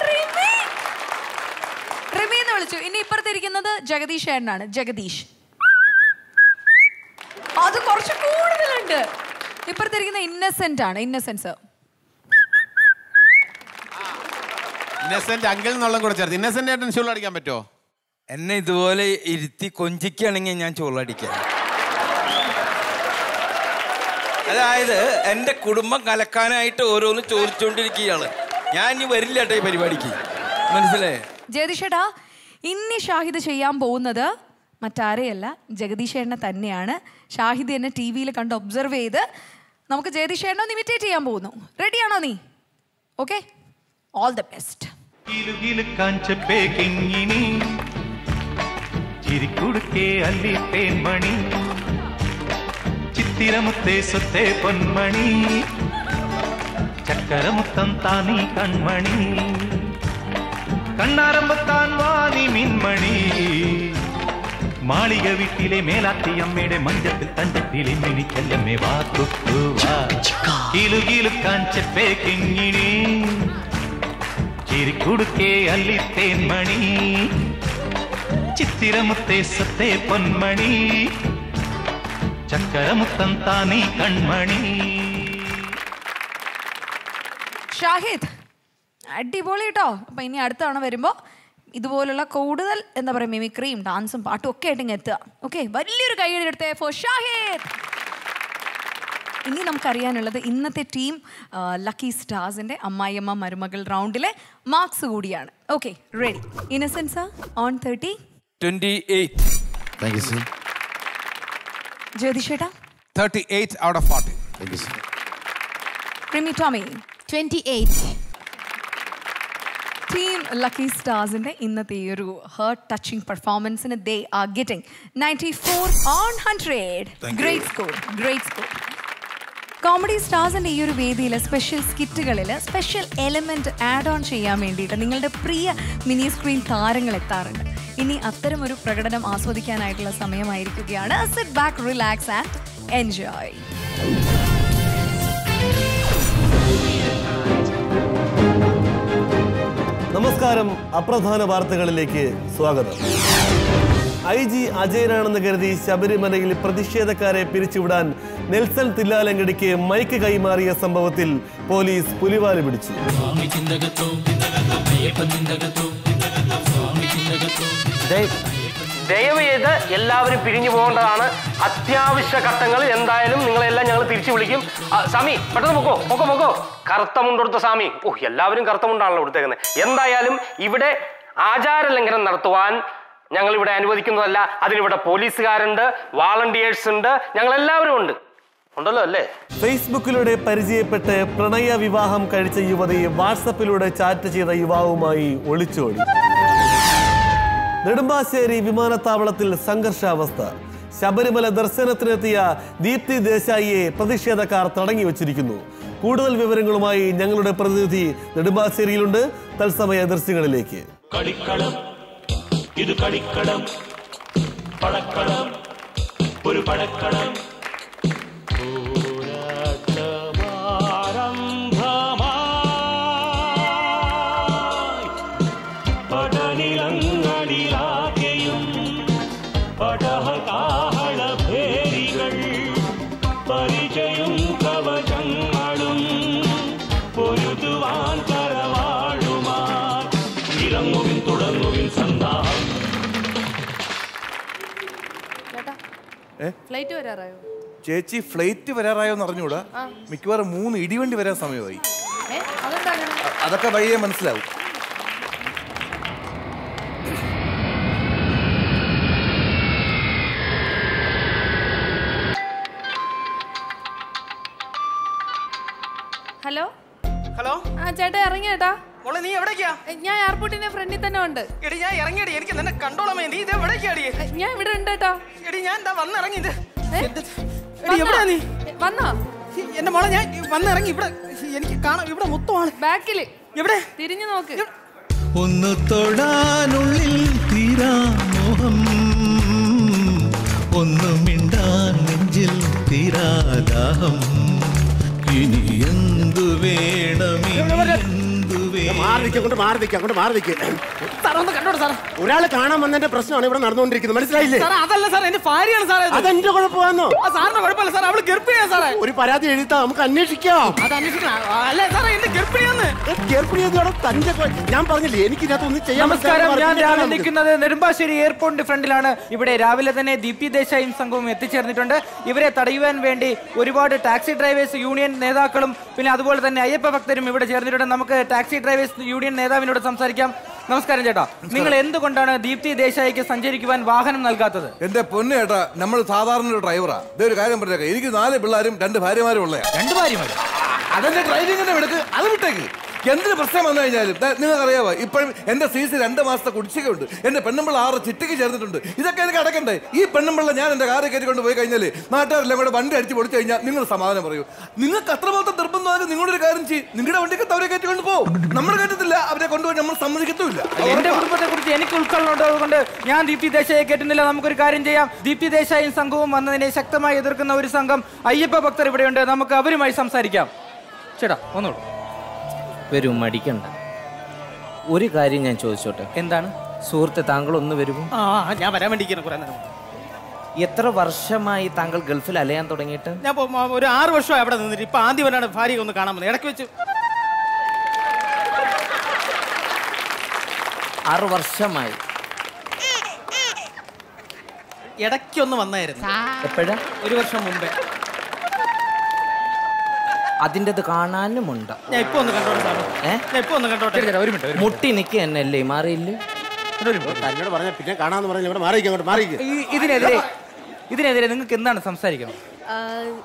റിമി. റിമി എന്ന് വിളിച്ചു. ഇനി ഇപ്പുറത്തിരിക്കുന്നത് ജഗദീഷ് ഏട്ടനാണ് ജഗദീഷ്. അത് കുറച്ച് കൂടുതലുണ്ട്. ഇപ്പുറത്തിരിക്കുന്ന ഇന്നസെന്റ് ആണ്. ഇന്നസെന്റ് ഇന്നസെന്റ് അങ്കിൾ എന്നുള്ള കൂടെ ചേർത്ത്. ഇന്നസെന്റ് ആയിട്ട് ഷൂൾ അടിക്കാൻ പറ്റുമോ? എന്നെ ഇതുപോലെ ഇരുത്തി കൊഞ്ചിക്കുകയാണെങ്കിൽ ഞാൻ ചോളടിക്കാം അതായത് എന്റെ കുടുംബം കലക്കാനായിട്ട് ഓരോന്ന് ചോദിച്ചുകൊണ്ടിരിക്കുകയാണ് ഞാൻ ഇനി വരില്ല കേട്ടോ ഈ പരിപാടിക്ക്. മനസ്സിലായേ? ജഗദീഷേട്ടാ ഇനി ഷാഹിദ് ചെയ്യാൻ പോകുന്നത് മറ്റാരെയല്ല ജഗദീഷേട്ടനെ തന്നെയാണ്. ഷാഹിദ് എന്നെ ടി വിയിൽ കണ്ട് ഒബ്സർവ് ചെയ്ത് നമുക്ക് ജഗദീഷേട്ടനെ ഒന്ന് ഇമിറ്റേറ്റ് ചെയ്യാൻ പോകുന്നു. റെഡിയാണോ നീ? ഓക്കെ ഓൾ ദ ബെസ്റ്റ് കിലുകിലുക്കാൻ சித்திரமுத்தே சொத்தே பொன்மணி. சக்கரமுத்தம் தானி கண்மணி. கண்ணாரம்பத்தான் வாணி மின்மணி. மாளிகை வீட்டிலே மேலாத்தி அம்மேடை மஞ்சத்தில் தஞ்சத்திலே மினி செல்லமே வா குப்பு வா. கீழு கீழு காஞ்சப்பே கிங்கிணி சிரி குடுக்கே அள்ளி தேன்மணி சித்திரமுத்தே சத்தே பொன்மணி. ചക്കരമുത്തം താനീ കൺമണി ഷാഹിദ് അടിപൊളി കേട്ടോ അപ്പം ഇനി അടുത്ത തവണ വരുമ്പോൾ ഇതുപോലുള്ള കൂടുതൽ എന്താ പറയുക മിമിക്രിയും ഡാൻസും പാട്ടും ഒക്കെ ആയിട്ട് ഇങ്ങ് എത്തുക. ഓക്കെ വലിയൊരു കൈയ്യടി എടുത്തേ ഫോർ ഷാഹിദ്. ഇനി നമുക്കറിയാനുള്ളത് ഇന്നത്തെ ടീം ലക്കി സ്റ്റാർസിന്റെ അമ്മായിയമ്മ മരുമകൾ റൗണ്ടിലെ മാർക്സ് കൂടിയാണ്. Okay ready Innocence on thirty twenty eight thank you sir ജ്യോതിഷേട്ടാ thirty eight out of forty Rimi Tomy. Twenty eight team Lucky സ്റ്റാർസിന്റെ ഇന്നത്തെ ഈ ഒരു heart touching പെർഫോമൻസിന് they are getting ninety four on hundred. Great score great score comedy സ്റ്റാർസിന്റെ ഈ ഒരു വേദിയിൽ സ്പെഷ്യൽ സ്കിറ്റുകളിൽ സ്പെഷ്യൽ എലമെന്റ് ആഡ് ഓൺ ചെയ്യാൻ വേണ്ടിയിട്ട് നിങ്ങളുടെ പ്രിയ മിനി സ്ക്രീൻ താരങ്ങൾ എത്താറുണ്ട്. ഇനി അത്തരം ഒരു പ്രകടനം ആസ്വദിക്കാനായിട്ടുള്ള സമയമായിരിക്കുകയാണ്. Sit back relax and enjoy നമസ്കാരം. അപ്രധാന വാർത്തകളിലേക്ക് സ്വാഗതം. ഐ ജി അജയനാണെന്ന് കരുതി ശബരിമലയിൽ പ്രതിഷേധക്കാരെ പിരിച്ചുവിടാൻ നെൽസൺ തില്ലാലങ്കടിക്ക് മൈക്ക് കൈമാറിയ സംഭവത്തിൽ പോലീസ് പുലിവാൽ പിടിച്ചു. ദയവ്. ചെയ്ത് എല്ലാവരും പിരിഞ്ഞു പോകേണ്ടതാണ്. അത്യാവശ്യ ഘട്ടങ്ങളിൽ എന്തായാലും നിങ്ങളെല്ലാം ഞങ്ങൾ തിരിച്ചു വിളിക്കും. സാമി പെട്ടെന്ന് പൊക്കോ പൊക്കോ പൊക്കോ. കറുത്ത മുണ്ടെടുത്ത സാമി ഓ എല്ലാവരും കറുത്ത മുണ്ടാണല്ലോ കൊടുത്തേക്കുന്നത് എന്തായാലും ഇവിടെ ആചാര ലംഘനം നടത്തുവാൻ ഞങ്ങൾ ഇവിടെ അനുവദിക്കുന്നതല്ല. അതിനിവിടെ പോലീസുകാരുണ്ട് വാളണ്ടിയേഴ്സ് ഉണ്ട് ഞങ്ങൾ എല്ലാവരും ഉണ്ട്. ഉണ്ടല്ലോ അല്ലേ? ഫേസ്ബുക്കിലൂടെ പരിചയപ്പെട്ട് പ്രണയ വിവാഹം കഴിച്ച യുവതി വാട്സപ്പിലൂടെ ചാറ്റ് ചെയ്ത യുവാവുമായി ഒളിച്ചോടി. നെടുമ്പാശ്ശേരി വിമാനത്താവളത്തിൽ സംഘർഷാവസ്ഥ. ശബരിമല ദർശനത്തിനെത്തിയ ദീപ്തി ദേശായിയെ പ്രതിഷേധക്കാർ തടങ്ങി വച്ചിരിക്കുന്നു. കൂടുതൽ വിവരങ്ങളുമായി ഞങ്ങളുടെ പ്രതിനിധി നെടുമ്പാശ്ശേരിയിലുണ്ട്. തത്സമയ ദൃശ്യങ്ങളിലേക്ക് കളിക്കളം. ഇത് കളിക്കളം. ഒരു പടക്കളം. ഇറങ്ങുവിൻ തുടങ്ങുവിൻ സന്നാഹം ഫ്ലൈറ്റ് വരാറായോ? ചേച്ചി ഫ്ലൈറ്റ് വരാറായോ എന്ന് അറിഞ്ഞൂടാ മിക്കവാറും മൂന്ന് ഇടിവണ്ടി വരാൻ സമയമായി. അതൊക്കെ വഴിയെ മനസ്സിലാവും. ഹലോ? ഹലോ? ആ ചേട്ടാ ഇറങ്ങി ചേട്ടാ മോളെ നീ എവിടേക്കാ? ഞാൻ എയർപോർട്ടിന്റെ ഫ്രണ്ടിൽ തന്നെ ഉണ്ട്. എടി ഞാൻ ഇറങ്ങിയടി. എനിക്ക് നിന്നെ കണ്ടോളാം നീ ഇത് എവിടേക്കാടി ഞാൻ ഇവിടെ ഉണ്ട് കേട്ടോ. എടി ഞാൻ എന്താ വന്നിറങ്ങി. ഇത് എടി? എവിടെയാ നീ? വന്നോ? എന്റെ മോളെ ഞാൻ വന്നിറങ്ങി. ഇവിടെ എനിക്ക് കാണാം ഇവിടെ മൊത്തമാണ് ബാക്കിൽ. എവിടെ? തിരിഞ്ഞു നോക്ക്. ഒന്ന് തൊടാനുള്ളിൽ തീരാ മോഹം. ഒന്ന് മിണ്ടാൻ നെഞ്ചിൽ തീരാദാഹം മാറി നിൽക്കുക അങ്ങോട്ട് മാറി നിൽക്കുക അങ്ങോട്ട് മാറി നിൽക്കുക സാർ ഒന്ന് കണ്ടോട്ടെ സാർ ഒരാൾ കാണാൻ വന്നതിന്റെ പ്രശ്നമാണ് ഇവിടെ നടന്നുകൊണ്ടിരിക്കുന്നത് മനസ്സിലായില്ലേ? സാർ അതല്ല സാർ എന്റെ ഭാര്യയാണ് സാറേ ഇത്. അതെന്റെ കുഴപ്പമാണോ ആ, സാറിന്റെ കുഴപ്പമില്ല സാർ അവൾ ഗർഭിണിയാ സാറേ. ഒരു പരാതി എഴുതാ നമുക്ക് അന്വേഷിക്കാം. അത് അന്വേഷിക്കണം. ആ, അല്ല സാറേ എന്റെ ഗർഭിണിയാന്ന്. ഗർഭിണിയോടെ തന്റെ കൊ- ഞാൻ പറഞ്ഞില്ലേ എനിക്ക് ഇതിനകത്ത് ഒന്നും ചെയ്യാൻ നമസ്കാരം പറ്റില്ല. ഞാൻ രാവിലെ. നിൽക്കുന്നത് നെടുമ്പാശ്ശേരി എയർപോർട്ടിന്റെ ഫ്രണ്ടിലാണ്. ഇവിടെ രാവിലെ തന്നെ ദീപ്തി ദേശായും സംഘവും എത്തിച്ചേർന്നിട്ടുണ്ട്. ഇവരെ തടയുവാൻ വേണ്ടി ഒരുപാട് ടാക്സി ഡ്രൈവേഴ്സ് യൂണിയൻ നേതാക്കളും പിന്നെ അതുപോലെ തന്നെ അയ്യപ്പ ഭക്തരും ഇവിടെ ചേർന്നിട്ടുണ്ട്. നമുക്ക് ടാക്സി ഡ്രൈവേഴ്സ് യൂണിയൻ നേതാവിനോട് സംസാരിക്കാം. നമസ്കാരം ചേട്ടാ. നിങ്ങൾ എന്തുകൊണ്ടാണ് ദീപ്തി ദേശായിക്ക് സഞ്ചരിക്കുവാൻ വാഹനം നൽകാത്തത്? എന്റെ പൊന്നു ചേട്ടാ നമ്മൾ സാധാരണ ഒരു ഡ്രൈവറാ. ഇതേ ഒരു കാര്യം പറഞ്ഞേക്കാം. എനിക്ക് നാല് പിള്ളേരും രണ്ട് ഭാര്യമാരും ഉള്ളയാ. രണ്ട് ഭാര്യമാരും? അതെന്റെ ഡ്രൈവിംഗ് തന്നെ എടുക്ക് അത് വിട്ടേക്ക്. എന്തൊരു പ്രശ്നം വന്നു കഴിഞ്ഞാലും? നിങ്ങൾക്കറിയാവോ ഇപ്പോഴും എന്റെ സി സി രണ്ട് മാസത്തെ കുടിശ്ശികയുണ്ട്. എന്റെ പെണ്ണുമ്പിള്ള ആറ് ചിട്ടിക്ക് ചേർന്നിട്ടുണ്ട്. ഇതൊക്കെ എനിക്ക് അടക്കണ്ടേ? ഈ പെണ്ണുമ്പിള്ള ഞാൻ എന്റെ കാറിൽ കയറ്റിക്കൊണ്ട് പോയി കഴിഞ്ഞാൽ നാട്ടുകാരെല്ലാം കൂടെ വണ്ടി അടിച്ച് പൊളിച്ചു കഴിഞ്ഞാൽ നിങ്ങൾ സമാധാനം പറയൂ. നിങ്ങൾക്ക് അത്രമാത്രം നിർബന്ധം നിങ്ങളുടെ ഒരു കാര്യം ചെയ്യും. നിങ്ങളുടെ വണ്ടിക്ക് അവരെ കയറ്റിക്കൊണ്ട് പോകും നമ്മൾ കയറ്റത്തില്ല അവരെ കൊണ്ടുപോയി നമ്മൾ സമ്മതിക്കത്തുമില്ല. എന്റെ കുടുംബത്തെ കുറിച്ച് എനിക്ക് ഉൾക്കൊള്ളുന്നുണ്ട് അതുകൊണ്ട് ഞാൻ ദീപ്തി ദേശയെ കേട്ടുന്നില്ല നമുക്കൊരു കാര്യം ചെയ്യാം. ദീപ്തി ദേശായും സംഘവും വന്നതിനെ ശക്തമായി എതിർക്കുന്ന ഒരു സംഘം അയ്യപ്പ ഭക്തർ ഇവിടെയുണ്ട്. നമുക്ക് അവരുമായി സംസാരിക്കാം. ചേട്ടാ ഒന്നുകൂടെ വരൂ മടിക്കണ്ട. ഒരു കാര്യം ഞാൻ ചോദിച്ചോട്ടെ. എന്താണ്? സുഹൃത്ത് താങ്കൾ ഒന്ന് വരുമോ ഞാൻ വരാൻ വേണ്ടി കുറെ നേരം എത്ര വർഷമായി താങ്കൾ ഗൾഫിൽ അലയാൻ തുടങ്ങിയിട്ട്? ഞാൻ ഇപ്പൊ ഒരു ആറ് വർഷമായി അവിടെ നിന്നിട്ട് ഇപ്പൊ ആദ്യമായാണ് ഭാര്യ ഒന്ന് കാണാൻ വന്നത് ഇടയ്ക്ക് വെച്ച്. ആറ് വർഷമായി. ഇടയ്ക്കൊന്ന് വന്നായിരുന്നു. എപ്പോഴാ? ഒരു വർഷം മുമ്പേ. അതിന്റെത് കാണാനുമുണ്ട്. ഞാൻ ഇപ്പൊ ഒന്ന് കണ്ടോട്ടെ ഏ? ഞാൻ ഇപ്പൊ ഒന്ന് കണ്ടോട്ടെ? ഒരു മിനിറ്റ് മുട്ടി നിൽക്കുക എന്നല്ലേ മാറിയില്ലേ? തന്നോട് പറഞ്ഞ പിന്നെ കാണാന്ന് പറഞ്ഞ ഇവിടെ മാറിയിരിക്കും അങ്ങോട്ട് മാറിയിരിക്കും. ഈ- ഇതിനെതിരെ ഇതിനെതിരെ നിങ്ങൾക്ക് എന്താണ് സംസാരിക്കണം?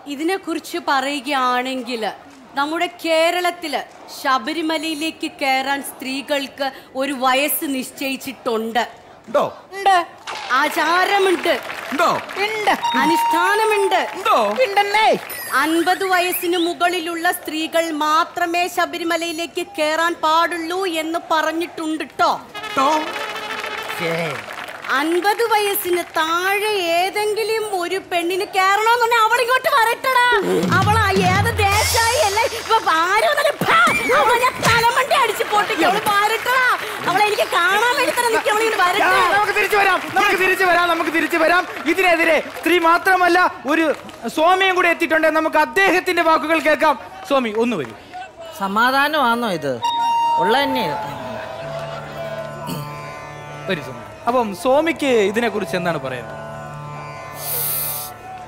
ഇതിനെ കുറിച്ച് പറയുകയാണെങ്കിൽ നമ്മുടെ കേരളത്തിൽ ശബരിമലയിലേക്ക് കയറാൻ സ്ത്രീകൾക്ക് ഒരു വയസ്സ് നിശ്ചയിച്ചിട്ടുണ്ട്. ഉണ്ടോ? ഉണ്ട്. ആചാരമുണ്ട്. ഉണ്ടോ? ഉണ്ട്. അനുഷ്ഠാനമുണ്ട്. ഉണ്ടോ? ഉണ്ടെന്നേ. അൻപത് വയസ്സിന് മുകളിലുള്ള സ്ത്രീകൾ മാത്രമേ ശബരിമലയിലേക്ക് കേറാൻ പാടുള്ളൂ എന്ന് പറഞ്ഞിട്ടുണ്ട് ട്ടോ. അൻപത് വയസ്സിന് താഴെ ഏതെങ്കിലും ഒരു പെണ്ണിന് കയറണമെന്നുണ്ടെങ്കിൽ അവളിങ്ങോട്ട് വരട്ടടാ. അവൾ ഏത് ദേശായി അല്ലേ? ഇപ്പൊ ആരും ഒന്നല്ല, ഭാ, അവളെ ഞാൻ തലമണ്ടി അടിച്ച് പൊട്ടിക്കും അവൾ വരട്ടടാ അവളെ എനിക്ക് കാണാൻ വേണ്ടി തന്നെ നിൽക്കും അവളിങ്ങോട്ട് ആ, വരട്ടെ നമുക്ക് തിരിച്ചു വരാം. നമുക്ക് തിരിച്ചു വരാം നമുക്ക് തിരിച്ചു വരാം. ഇതിനെതിരെ സ്ത്രീ മാത്രമല്ല ഒരു സ്വാമിയും കൂടെ എത്തിയിട്ടുണ്ട്. നമുക്ക് അദ്ദേഹത്തിന്റെ വാക്കുകൾ കേൾക്കാം. സ്വാമി ഒന്ന് വരും. സമാധാനമാണോ ഇത്? ഉള്ള തന്നെ. അപ്പം സ്വാമിക്ക് ഇതിനെ കുറിച്ച് എന്താണ് പറയുന്നത്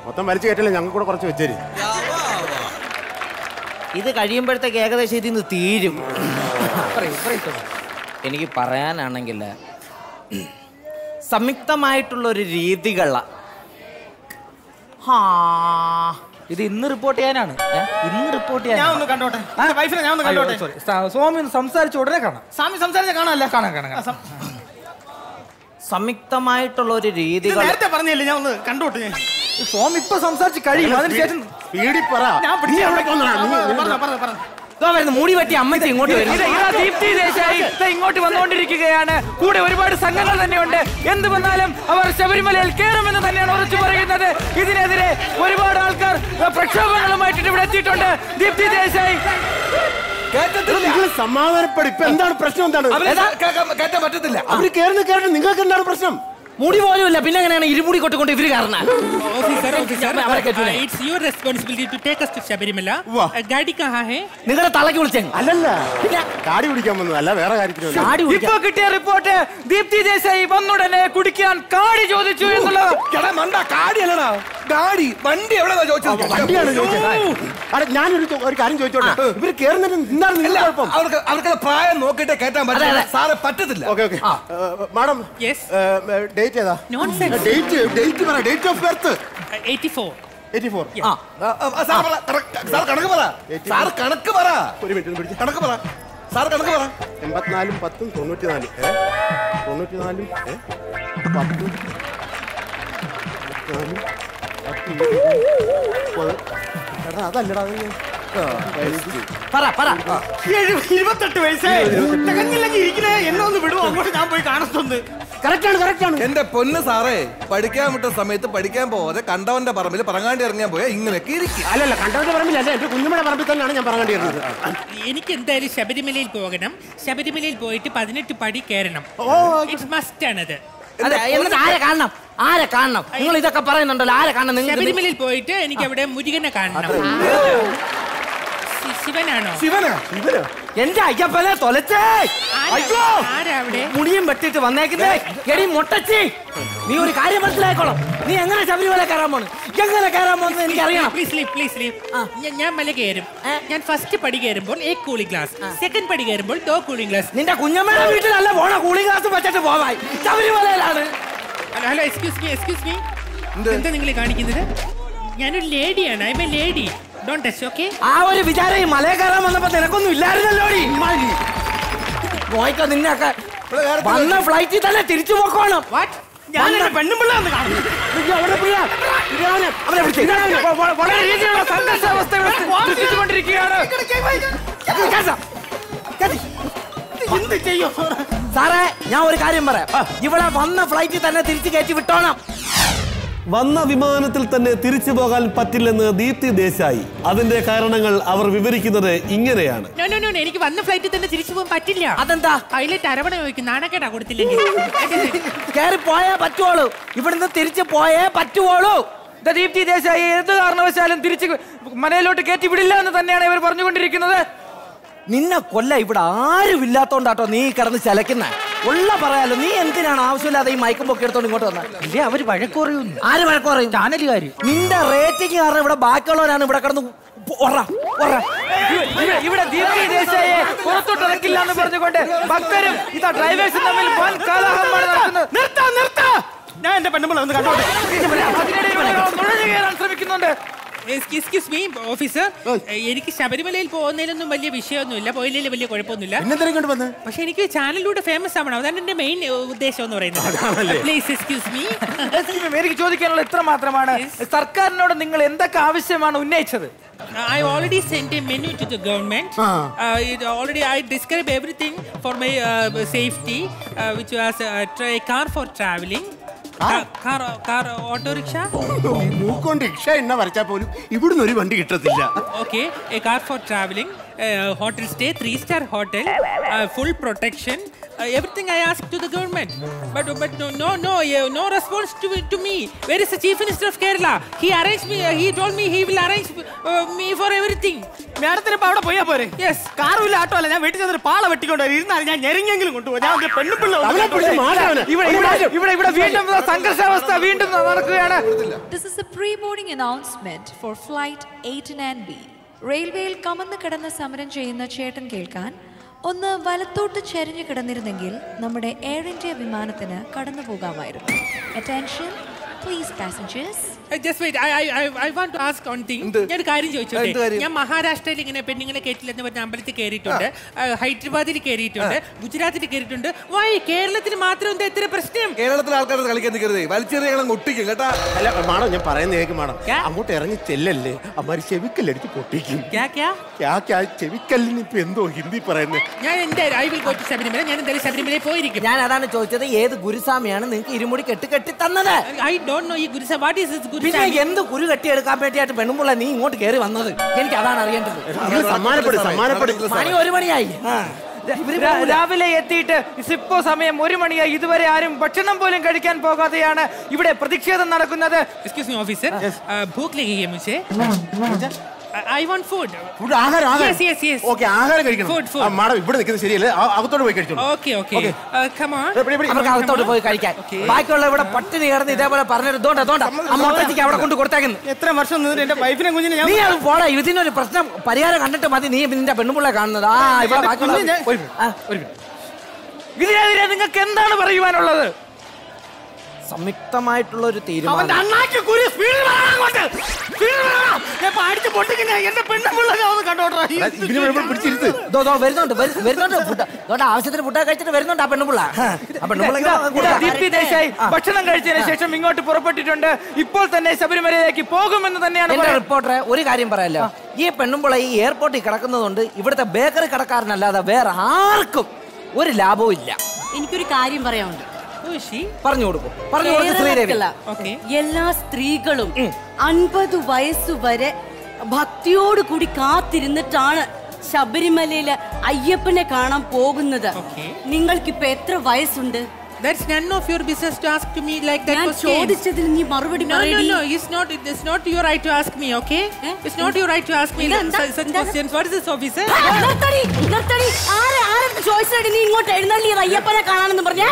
മൊത്തം വലിച്ചു കയറ്റില്ല? ഞങ്ങൾ കൂടെ കുറച്ച് വെച്ചേരി. ഇത് കഴിയുമ്പോഴത്തേക്ക് ഏകദേശം ഇതിന്ന് തീരും. എനിക്ക് പറയാനാണെങ്കിൽ സംയുക്തമായിട്ടുള്ള ഒരു രീതികള ഇത് ഇന്ന് റിപ്പോർട്ട് ചെയ്യാനാണ്? ഇന്ന് റിപ്പോർട്ട് ചെയ്യാൻ ഞാൻ ഒന്ന് കണ്ടോട്ടെ വൈഫിനെ ഞാൻ ഒന്ന് കണ്ടോട്ടെ? സ്വാമി ഒന്ന് സംസാരിച്ച ഉടനെ കാണാം. സ്വാമി സംസാരിച്ച കാണാനല്ലേ കാണാം കാണാം കാണാം. സംയുക്തമായിട്ടുള്ള ഒരു രീതി രീതികൾ നേരത്തെ പറഞ്ഞില്ലേ? ഞാൻ ഒന്ന് കണ്ടോട്ടെ ഞാൻ. സ്വാമി ഇപ്പൊ സംസാരിച്ച് കഴിയും. അതിനുശേഷം പറ ഞാൻ പറഞ്ഞോ, വരുന്നു മൂടി പറ്റി അമ്മച്ചി ഇങ്ങോട്ട് വരുന്നു. ഇതാ ദീപ്തി ദേശായി. ഇങ്ങോട്ട് വന്നുകൊണ്ടിരിക്കുകയാണ്. കൂടെ ഒരുപാട് സംഘങ്ങൾ തന്നെയുണ്ട്. എന്ത് വന്നാലും അവർ ശബരിമലയിൽ കയറുമെന്ന് തന്നെയാണ് ഉറച്ചു പറയുന്നത്. ഇതിനെതിരെ ഒരുപാട് ആൾക്കാർ പ്രക്ഷോഭങ്ങളുമായിട്ട് ഇവിടെ എത്തിയിട്ടുണ്ട്. ദീപ്തി ദേശായി. സമാധാനപ്പെടും. ഇപ്പൊ എന്താണ് പ്രശ്നം? എന്താണ്? കേറ്റാൻ പറ്റത്തില്ല. അവർ കേറുന്ന കേരളം നിങ്ങൾക്ക് എന്താണ് പ്രശ്നം? മുടി പോലും ഇല്ല പിന്നെ എങ്ങനെയാണ് ഇരുമുടി കൊട്ടുകൊണ്ട് ഇവർ കാരണം? ശബരിമല തലക്ക് വിളിച്ചേ. അല്ലല്ല. കുടിക്കാൻ പിടിക്കാൻ അല്ല വേറെ കാര്യത്തിന് ഇപ്പൊ കിട്ടിയ റിപ്പോർട്ട് ദീപ്തി ദേശായി വന്നുടനെ കുടിക്കാൻ കാടി ചോദിച്ചു എന്നുള്ളത്. കാടി അല്ലടാ വണ്ടി ഞാനൊരു ഒരു കാര്യം ചോദിച്ചോട്ടെ. അവർക്ക് അവർക്ക് പ്രായം നോക്കിയിട്ട് പറ്റില്ല മാഡം ഡേ ഡേറ്റ് ഏതാ? Nonsense. ഡേറ്റ് ഡേറ്റ് പറ. Date of birth 84 eighty four ആ, ആ, ആ, സാർ പറ, കണക്ക്- സാർ കണക്ക് പറ. സാർ കണക്ക് പറ. ഒരു മിനിറ്റ് പിടിച്ച് കണക്ക് പറ. സാർ കണക്ക് പറ. എൺപത്തിനാലും പത്തും തൊണ്ണൂറ്റിനാലും. ഏ? തൊണ്ണൂറ്റിനാലും ഏ? പത്തും തൊണ്ണൂറ്റിനാലും പത്ത് മുപ്പത് എടാ അതല്ലടാ അത്. ഞാൻ- പറ പറ. എഴു- ഇരുപത്തെട്ട് വയസ്സേ. തികഞ്ഞില്ലെങ്കിൽ ഇരിക്കണേ. എന്നെ ഒന്ന് വിടുവോ? അങ്ങോട്ട് ഞാൻ പോയി കാണത്തൊന്ന് എന്റെ പൊന്ന് സാറേ പഠിക്കാൻ വിട്ട സമയത്ത് പഠിക്കാൻ പോവാതെ കണ്ടവന്റെ പറമ്പിൽ പറങ്ങാണ്ടി ഇറങ്ങാൻ പോയാ ഇങ്ങനെയൊക്കെ ഇരിക്കും അല്ലല്ല കണ്ടവന്റെ പറമ്പിലല്ല എന്റെ കുഞ്ഞുമ്മയുടെ പറമ്പിൽ തന്നെയാണ് ഞാൻ പറയേണ്ടിയിരുന്നത് എനിക്ക് എന്തായാലും ശബരിമലയിൽ പോകണം. ശബരിമലയിൽ പോയിട്ട് പതിനെട്ട് പടി കയറണം. ഇറ്റ്സ് മസ്റ്റ് ആണത്. അത് ആരെ കാണണം? ആരെ കാണണം? നിങ്ങൾ ഇതൊക്കെ പറയുന്നുണ്ടല്ലോ ആരെ കാണണം? നിങ്ങൾ ശബരിമലയിൽ പോയിട്ട് എനിക്ക് അവിടെ മുരുകനെ കാണണം. ശിവനാണോ? ശിവനാ. ഇവരോ എന്റെ അയ്യപ്പനെ തൊലച്ചേ. അയ്യോ. ആരാ അവിടെ? മുടിയും വെട്ടിട്ട് വന്നേക്കുന്നേ. എടി മുട്ടച്ചി നീ ഒരു കാര്യം മനസ്സിലാക്കോളാം നീ എങ്ങനെ ശബരിമല കയറാൻ പോണ്? എങ്ങനെ കയറാൻ പോകുന്നത് എനിക്കറിയാം അറിയണം പ്ലീസ് ലീവ് പ്ലീസ് ലീവ് ഞാൻ മല കയറും. ഞാൻ ഫസ്റ്റ് പടി കയറുമ്പോൾ എ കൂളിംഗ് ഗ്ലാസ് സെക്കൻഡ് പടി കയറുമ്പോൾ ദോ കൂളിംഗ് ഗ്ലാസ് നിന്റെ കുഞ്ഞമ്മയുടെ വീട്ടിലല്ല പോണ കൂളിംഗ് ഗ്ലാസ് വെച്ചിട്ട് പോവായി ശബരിമലയിലാണ്. Hello hello excuse me excuse me എന്താ? നിങ്ങൾ കാണിക്കുന്നത്? ഞാനൊരു ലേഡിയാണ് I am a lady don't touch okay ആ ഒരു വിചാരം ഈ മലയെ കയറാൻ വന്നപ്പോ നിനക്കൊന്നും ഇല്ലായിരുന്നല്ലോ നോയിക്കോ നിന്നൊക്കെ വന്ന ഫ്ലൈറ്റിൽ തന്നെ തിരിച്ചു പോക്കോണം. സാറേ ഞാൻ ഒരു കാര്യം പറയാം. ഇവിടെ വന്ന ഫ്ലൈറ്റിൽ തന്നെ തിരിച്ചു കയറ്റി വിട്ടോണം. വന്ന വിമാനത്തിൽ തന്നെ തിരിച്ചു പോകാൻ പറ്റില്ലെന്ന് ദീപ്തി ദേശായി. അതിന്റെ കാരണങ്ങൾ അവർ വിവരിക്കുന്നത് ഇങ്ങനെയാണ്. നോ നോ നോ എനിക്ക് വന്ന ഫ്ലൈറ്റിൽ തന്നെ തിരിച്ചു പോകാൻ പറ്റില്ല. അതെന്താ? പൈലറ്റ് അരവണ ചോദിക്കും നാണക്കേടാ കൊടുത്തില്ലെങ്കിൽ. കയറി പോയേ പറ്റുള്ളൂ ഇവിടുന്ന് തിരിച്ചു പോയേ പറ്റുള്ളൂ ദ ദീപ്തി ദേശായി ഏത് കാരണവശാലും തിരിച്ച് മനയിലോട്ട് കയറ്റി വിടില്ല എന്ന് തന്നെയാണ് ഇവർ പറഞ്ഞുകൊണ്ടിരിക്കുന്നത്. നിന്നെ കൊല്ല ഇവിടെ ആരും ഇല്ലാത്തോണ്ടാട്ടോ നീ കിടന്ന് ചലക്കുന്ന. ഉള്ള പറയാലോ നീ എന്തിനാണ് ആവശ്യമില്ലാതെ ഈ മയക്കും പൊക്കി എടുത്തോണ്ട് ഇങ്ങോട്ട് വന്നത് ഇല്ലേ അവർ വഴക്കുറയും ആര് വഴക്കുറയും ചാനലുകാര്. നിന്റെ റേറ്റിംഗ് കാരണം ഇവിടെ ബാക്കിയുള്ളവരാണ് ഇവിടെ കിടന്ന് ഇവിടെ- ദീപ്തി ദേശായെ പുറത്തോട്ടിറക്കില്ല എന്ന് പറഞ്ഞുകൊണ്ട് ഭക്തരും ഇതാ ഡ്രൈവേഴ്സും തമ്മിൽ വൻ കലഹമാണ് നടക്കുന്നത് നിർത്താ നിർത്താ. ഞാൻ എന്റെ പെണ്ണുമ്പോൾ ഒന്ന് കണ്ടോട്ടെ? അതിനിടയിൽ ഇവിടെ നുഴഞ്ഞു കയറാൻ ശ്രമിക്കുന്നുണ്ട്. എക്സ്ക്യൂസ് മീ ഓഫീസർ എനിക്ക് ശബരിമലയിൽ പോകുന്നതിലൊന്നും വലിയ വിഷയമൊന്നുമില്ല. പോയില്ലെങ്കിൽ വലിയ കുഴപ്പമൊന്നുമില്ല. പക്ഷെ എനിക്ക് ചാനലിലൂടെ ഫേമസ് ആവണം. അതാണ് എന്റെ മെയിൻ ഉദ്ദേശം എന്ന് പറയുന്നത്. പ്ലീസ് എക്സ്ക്യൂസ് മീ എനിക്ക് ചോദിക്കാനുള്ള ഇത്ര മാത്രമാണ്. സർക്കാരിനോട് നിങ്ങൾ എന്തൊക്കെ ആവശ്യമാണ് ഉന്നയിച്ചത്? I already sent a menu to the government. Uh, it already I describe everything for my uh, safety, uh, which was uh, a car for traveling. Auto rickshaw. മൂക്കൊണ്ട് റിക്ഷ എണ്ണ വരച്ചാൽ പോലും ഇവിടുന്ന് ഒരു വണ്ടി കിട്ടത്തില്ല for traveling, uh, hotel stay, three star hotel, uh, full protection, uh, everything I asked to the government. But but no no no uh, no response to to me. Where is the chief minister of Kerala? He arranged me. Uh, he told me he will arrange uh, me for everything. മാഡത്തിന് ഇപ്പൊ അവിടെ പോയാ പോരെ യെസ് കാറും ഇല്ല ആട്ടോ അല്ല ഞാൻ വീട്ടിൽ ചെന്നൊരു പാള വെട്ടിക്കൊണ്ട് വരും ഇരുന്നാൽ ഞാൻ ഞെരിങ്ങെങ്കിലും കൊണ്ടുപോകും ഞാൻ പെണ്ണുപിള്ള. ഇവിടെ ഇവിടെ ഇവിടെ വീണ്ടും സംഘർഷാവസ്ഥ വീണ്ടും നടക്കുകയാണ് This is a pre-boarding announcement for flight 89B. റെയിൽവേയിൽ കമന്ന് കിടന്ന് സമരം ചെയ്യുന്ന ചേട്ടൻ കേൾക്കാൻ ഒന്ന് വലത്തോട്ട് ചെരിഞ്ഞു കിടന്നിരുന്നെങ്കിൽ നമ്മുടെ എയർ ഇന്ത്യ വിമാനത്തിന് കടന്നു പോകാമായിരുന്നു attention please passengers just wait I I I want to ask one thing ഞാൻ ഒരു കാര്യം എന്ത് ചോദിച്ചോട്ടെ കാര്യം? ഞാൻ മഹാരാഷ്ട്രയിൽ ഇങ്ങനെ പെണ്ണുങ്ങളെ കയറ്റില്ലെന്ന് പറഞ്ഞ അമ്പലത്തിൽ കയറിയിട്ടുണ്ട് ഹൈദരാബാദിൽ കയറിയിട്ടുണ്ട് ഗുജറാത്തിൽ കയറിയിട്ടുണ്ട് വൈ കേരളത്തിൽ മാത്രം എന്താ ഇത്ര പ്രശ്നം? കേരളത്തിലെ ആൾക്കാർ കളിക്കാൻ നിൽക്കരുതേ വലിച്ചെറിയണം ഒട്ടിക്കും കേട്ടാ? അല്ല മാഡം ഞാൻ പറയുന്ന കേക്ക് മാഡം. അങ്ങോട്ട് ഇറങ്ങി ചെല്ലല്ലേ? അമ്മാര് ചെവിക്കല്ലടിച്ച് പൊട്ടിക്കും. ക്യാ ക്യാ? ക്യാ ക്യാ ചെവിക്കല്ലിന് ഇപ്പൊ എന്തോ ഹിന്ദി പറയുന്നത് ഞാൻ എന്തായാലും I will go to Sabarimala. ഞാൻ എന്തായാലും ശബരിമലയിൽ പോയിരിക്കും. ഞാൻ അതാണ് ചോദിച്ചത്. ഏത് ഗുരുസ്വാമിയാണ് നിങ്ങൾക്ക് ഇരുമുടി കെട്ട് കെട്ടി തന്നത്? ഐ ഡോണ്ട് നോ ഈ ഗുരുസ വാട്ട് ഈസ് പിന്നെ എന്ത് കുരു കെട്ടിയെടുക്കാൻ വേണ്ടിയായിട്ട് പെണ്ണുമ്പുള്ള നീ ഇങ്ങോട്ട് കയറി വന്നത് എനിക്ക് അതാണ് അറിയേണ്ടത്. മണി ഒരു മണിയായി. രാവിലെ എത്തിയിട്ട് ഇപ്പോ സമയം ഒരു മണിയായി. ഇതുവരെ ആരും ഭക്ഷണം പോലും കഴിക്കാൻ പോകാതെയാണ് ഇവിടെ പ്രതിഷേധം നടക്കുന്നത്. എക്സ്ക്യൂസ് മീ ഓഫീസർ ഭൂക്ക് ഐ വാണ്ട് ഫുഡ് ഫുഡ് ആഹാരം ആഹാരം. Yes, yes, യെസ് ഓക്കേ ആഹാരം കഴിക്കണം. ഫുഡ് ഫുഡ് മാഡം ഇവിടെ നിൽക്കുന്നത് ശരിയല്ലേ? അകത്തോട്ട് പോയി കഴിച്ചോളൂ. ഓക്കേ ഓക്കേ കം ഓൺ അവർക്ക് അകത്തോട്ട് പോയി കഴിക്കാൻ. ബാക്കിയുള്ള ഇവിടെ പട്ടിണി കിടന്ന് ഇതേപോലെ പറഞ്ഞു ദോണ്ട ദോണ്ട അമ്മത്തേക്ക് അവിടെ കൊണ്ട് കൊടുത്തേക്കുന്നു. എത്ര വർഷം നിന്ന് എന്റെ വൈഫിനെ കുഞ്ഞിനെ നീ അത് പോടാ ഇതിനൊരു പ്രശ്നം പരിഹാരം കണ്ടിട്ട് മതി. നീ നിന്റെ പെണ്ണുപിള്ള കാണുന്നത്. ആ ഇവിടെ. ഇതിനെതിരെ നിങ്ങൾക്ക് എന്താണ് പറയുവാനുള്ളത്? സംയുക്തമായിട്ടുള്ള ഒരു തീരുമാനം. പൊട്ടിക്കുന്ന എന്റെ കണ്ടോട്ടെ. പിടിച്ചിരുത്ത്. ദോ, ദോ, വരുന്നുണ്ട് വരു- വരുന്നുണ്ട്. ഫുഡ് ആവശ്യത്തിന് ഫുഡ് കഴിച്ചിട്ട് വരുന്നുണ്ട് ആ പെണ്ണുപിള്ള ഭക്ഷണം കഴിച്ചതിന് ശേഷം ഇങ്ങോട്ട് പുറപ്പെട്ടിട്ടുണ്ട്. ഇപ്പോൾ തന്നെ ശബരിമലയിലേക്ക് പോകുമെന്ന് തന്നെയാണ്. റിപ്പോർട്ടറെ ഒരു കാര്യം പറയാലോ ഈ പെണ്ണുമ്പോൾ ഈ എയർപോർട്ടിൽ കിടക്കുന്നതുകൊണ്ട് ഇവിടുത്തെ ബേക്കറി കടക്കാരനല്ലാതെ വേറെ ആർക്കും ഒരു ലാഭവും ഇല്ല. എനിക്കൊരു കാര്യം പറയാനുണ്ട്. പറഞ്ഞു കൊടുക്കും. പറഞ്ഞു എല്ലാ സ്ത്രീകളും അൻപത് വയസ്സ് വരെ ഭക്തിയോട് കൂടി കാത്തിരുന്നിട്ടാണ് ശബരിമലയിലെ അയ്യപ്പനെ കാണാൻ പോകുന്നത്. നിങ്ങൾക്കിപ്പോ എത്ര വയസ്സുണ്ട്? That's none of your business to ask to me like that question. നീ മറുപടി No, no, no. It's not. It's not your right to ask me. Okay? It's not your right to ask me such, questions. What is this, officer? നിർത്തടി, നിർത്തടി. ആരെ- നീ ഇങ്ങോട്ട് എഴുന്നള്ളിയത് അയ്യപ്പനെ കാണാനെന്ന് പറഞ്ഞേ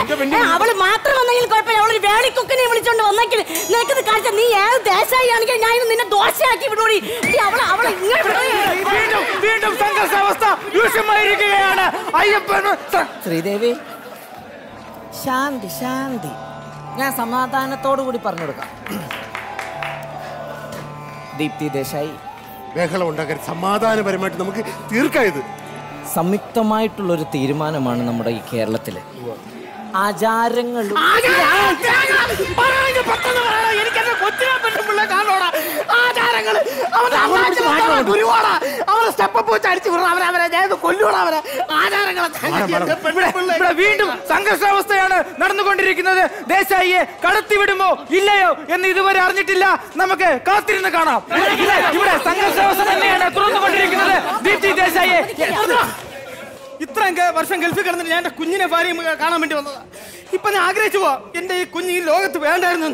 അവൾ മാത്രം വന്നെങ്കിൽ കുഴപ്പമില്ല അവളൊരു വേളിക്കുക്കിനെ വിളിച്ചോണ്ട് വന്നെങ്കിൽ നിനക്കിത് കാണിച്ച നീ ഏത് ആണെങ്കിൽ ഞാൻ നിന്നെ ദോശയാക്കി വിടൂടി എടി, അവളെ അവളെ ഇങ്ങനെ വീണ്ടും വീണ്ടും സംഘർഷാവസ്ഥ രൂക്ഷമായിരിക്കുകയാണ് അയ്യപ്പൻ ശ്രീദേവി ശാന്തി ശാന്തി. ഞാൻ സമാധാനത്തോടു കൂടി പറഞ്ഞു കൊടുക്കാം ദീപ്തി ദേശായി. ബഹളം ഉണ്ടാക്കാൻ സമാധാനപരമായിട്ട് നമുക്ക് തീർക്കായത് സംയുക്തമായിട്ടുള്ള ഒരു തീരുമാനമാണ് നമ്മുടെ ഈ കേരളത്തിലെ. ആചാരങ്ങളും എനിക്കെന്നെ കൊച്ചിനെ അവരുടെ അണ്ണാക്കിലെ ഗുരുവാടാ. അവരെ സ്റ്റെപ്പ് വെച്ച് അടിച്ചു വിടണം. അവരെ അവരെ ഞാൻ കൊല്ലൂടാ അവരെ ആചാരങ്ങളെ വീണ്ടും സംഘർഷാവസ്ഥയാണ് നടന്നുകൊണ്ടിരിക്കുന്നത്. ദേശായിയെ കടത്തിവിടുമോ ഇല്ലയോ എന്ന് ഇതുവരെ അറിഞ്ഞിട്ടില്ല. നമുക്ക് കാത്തിരുന്ന് കാണാം. ഇവിടെ സംഘർഷാവസ്ഥ തന്നെയാണ് തുറന്നുകൊണ്ടിരിക്കുന്നത്. ദീപ്തി ദേശായിയെ. ഇത്രയും വർഷം ഗൾഫിൽ കിടന്നിട്ട് ഞാൻ എന്റെ കുഞ്ഞിനെ ഭാര്യയും കാണാൻ വേണ്ടി വന്നതാ. ഇപ്പൊ ഞാൻ ആഗ്രഹിച്ചു പോവാ. എന്റെ ഈ കുഞ്ഞ് ഈ ലോകത്ത് വേണ്ടായിരുന്നു.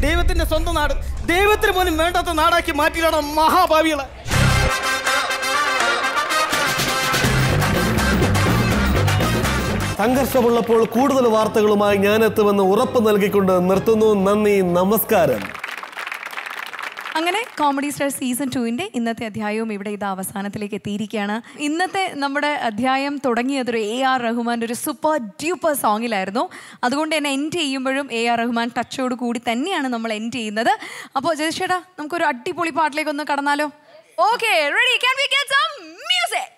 ദൈവത്തിന്റെ സ്വന്തം നാട് ദൈവത്തിന് പോലും വേണ്ടാത്ത നാടാക്കി മാറ്റിയിലാണ് മഹാഭാവികളെ. സംഘർഷമുള്ളപ്പോൾ കൂടുതൽ വാർത്തകളുമായി ഞാനെത്തുമെന്ന് ഉറപ്പ് നൽകിക്കൊണ്ട് നിർത്തുന്നു. നന്ദി നമസ്കാരം. അങ്ങനെ കോമഡി സ്റ്റാർ സീസൺ ടുവിന്റെ ഇന്നത്തെ അധ്യായവും ഇവിടെ ഇത് അവസാനത്തിലേക്ക് എത്തിയിരിക്കുകയാണ്. ഇന്നത്തെ നമ്മുടെ അധ്യായം തുടങ്ങിയത് ഒരു എ ആർ റഹ്മാന്റെ ഒരു സൂപ്പർ ഡ്യൂപ്പർ സോങ്ങിലായിരുന്നു അതുകൊണ്ട് തന്നെ എൻഡ് ചെയ്യുമ്പോഴും എ ആർ റഹ്മാൻ ടച്ചോട് കൂടി തന്നെയാണ് നമ്മൾ എൻഡ് ചെയ്യുന്നത്. അപ്പോൾ ജയശേട്ടാ നമുക്കൊരു അടിപൊളി പാട്ടിലേക്ക് ഒന്ന് കടന്നാലോ okay ready can we get some music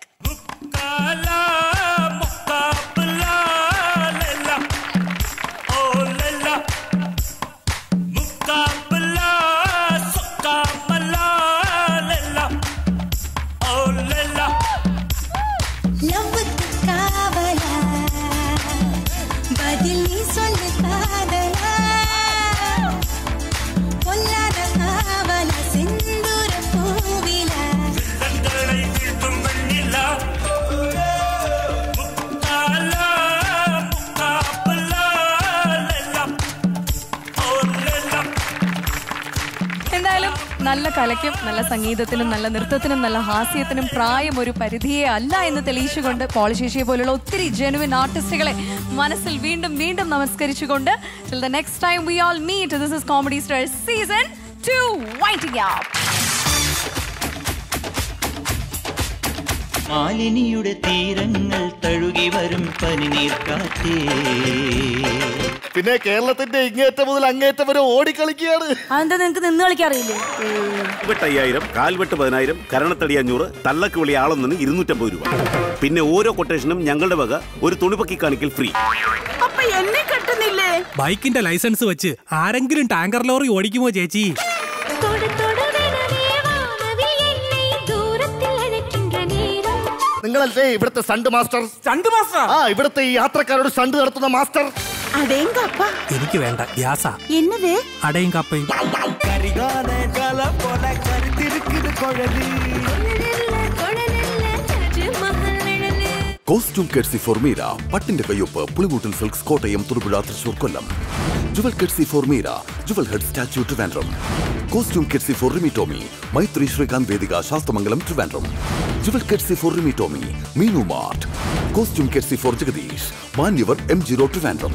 കലയ്ക്കും നല്ല സംഗീതത്തിനും നല്ല നൃത്തത്തിനും നല്ല ഹാസ്യത്തിനും പ്രായം ഒരു പരിധിയെ അല്ല എന്ന് തെളിയിച്ചുകൊണ്ട് പോളിശേഷിയെ പോലുള്ള ഒത്തിരി ജെനുവിൻ ആർട്ടിസ്റ്റുകളെ മനസ്സിൽ വീണ്ടും വീണ്ടും നമസ്കരിച്ചുകൊണ്ട് till the we all meet this is comedy star season two waiting up മാലിനിയുടെ തീരങ്ങൾ തഴുകി വരും പനിനീർക്കാറ്റേ പിന്നെ കേരളത്തിന്റെ ഇങ്ങേറ്റം മുതൽ അങ്ങേറ്റം വരെ ഓടിക്കളിക്കുകയാണ്. അതെന്താ നിങ്ങക്ക് നിന്ന് കളിക്കാറിയില്ലേ വെട്ടയ്യായിരം കാൽവെട്ട് പതിനായിരം കരണത്തടി അഞ്ഞൂറ് തള്ളക്ക് വിളി ആളൊന്നിന് ഇരുന്നൂറ്റമ്പത് രൂപ. പിന്നെ ഓരോ കൊട്ടേഷനും ഞങ്ങളുടെ വക ഒരു തുണിപ്പക്കി കാണിക്കൽ ഫ്രീ അപ്പൊ എന്നെ കെട്ടുന്നില്ലേ? ബൈക്കിന്റെ ലൈസൻസ് വെച്ച് ആരെങ്കിലും ടാങ്കർ ലോറി ഓടിക്കുമോ ചേച്ചി? നിങ്ങളല്ലേ ഇവിടുത്തെ സണ്ട് മാസ്റ്റർ സണ്ട് മാസ്റ്റർ ആ ഇവിടുത്തെ ഈ യാത്രക്കാരോട് സണ്ട് നടത്തുന്ന മാസ്റ്റർ അടേങ്കപ്പ എനിക്ക് വേണ്ട ഗ്യാസ. എന്നത് അടയും കപ്പയും കോസ്റ്റ്യൂം കെഡ്സി ഫോർമീര പട്ടിന്റെ കയ്യൊപ്പ് പുളിമൂട്ടിൽ സിൽക്സ് കോട്ടയം തൊടുപുഴ തൃശൂർ കൊല്ലം. ജുവൽ കെഡ്സി ഫോർമീര jewel head statue Trivandrum costume കെഡ്സി ഫോർ റിമി ടോമി മൈത്രി ശ്രീകാന്ത് വേദിക ശാസ്തമംഗലം ട്രിവാൻഡ്രം ജുവൽ കെഡ്സി four Rimi Tomy Meenu mart costume കെഡ്സി for Jagadish Manyavar M zero Trivandrum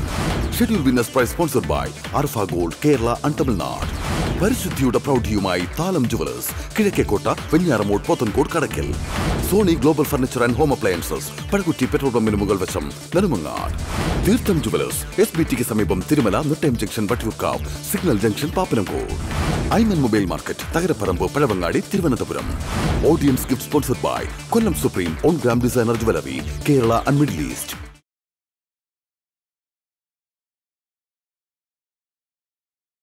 schedule winners price sponsored by Arfa gold Kerala and Tamil Nadu പരിശുദ്ധിയുടെ പ്രൗഢിയുമായി താലം jewellers Kizhakkekotta Venjaramoodu Pothencode Kadakkal. Sony global furniture and home appliances Pazhakutty petrol പമ്പിന് മുകൾ വശം നെടുമങ്ങാട്. തീർത്ഥം ജുവലേഴ്സ് എസ് ബി ടിക്ക് സമീപം Thirumala Nettayam junction Vattiyoorkavu signal junction Pappanamcode. Aiman mobile market Thakaraparambu Pazhavangadi Thiruvananthapuram. Audience gift sponsored by Kollam supreme one gram designer jewellery Kerala and Middle East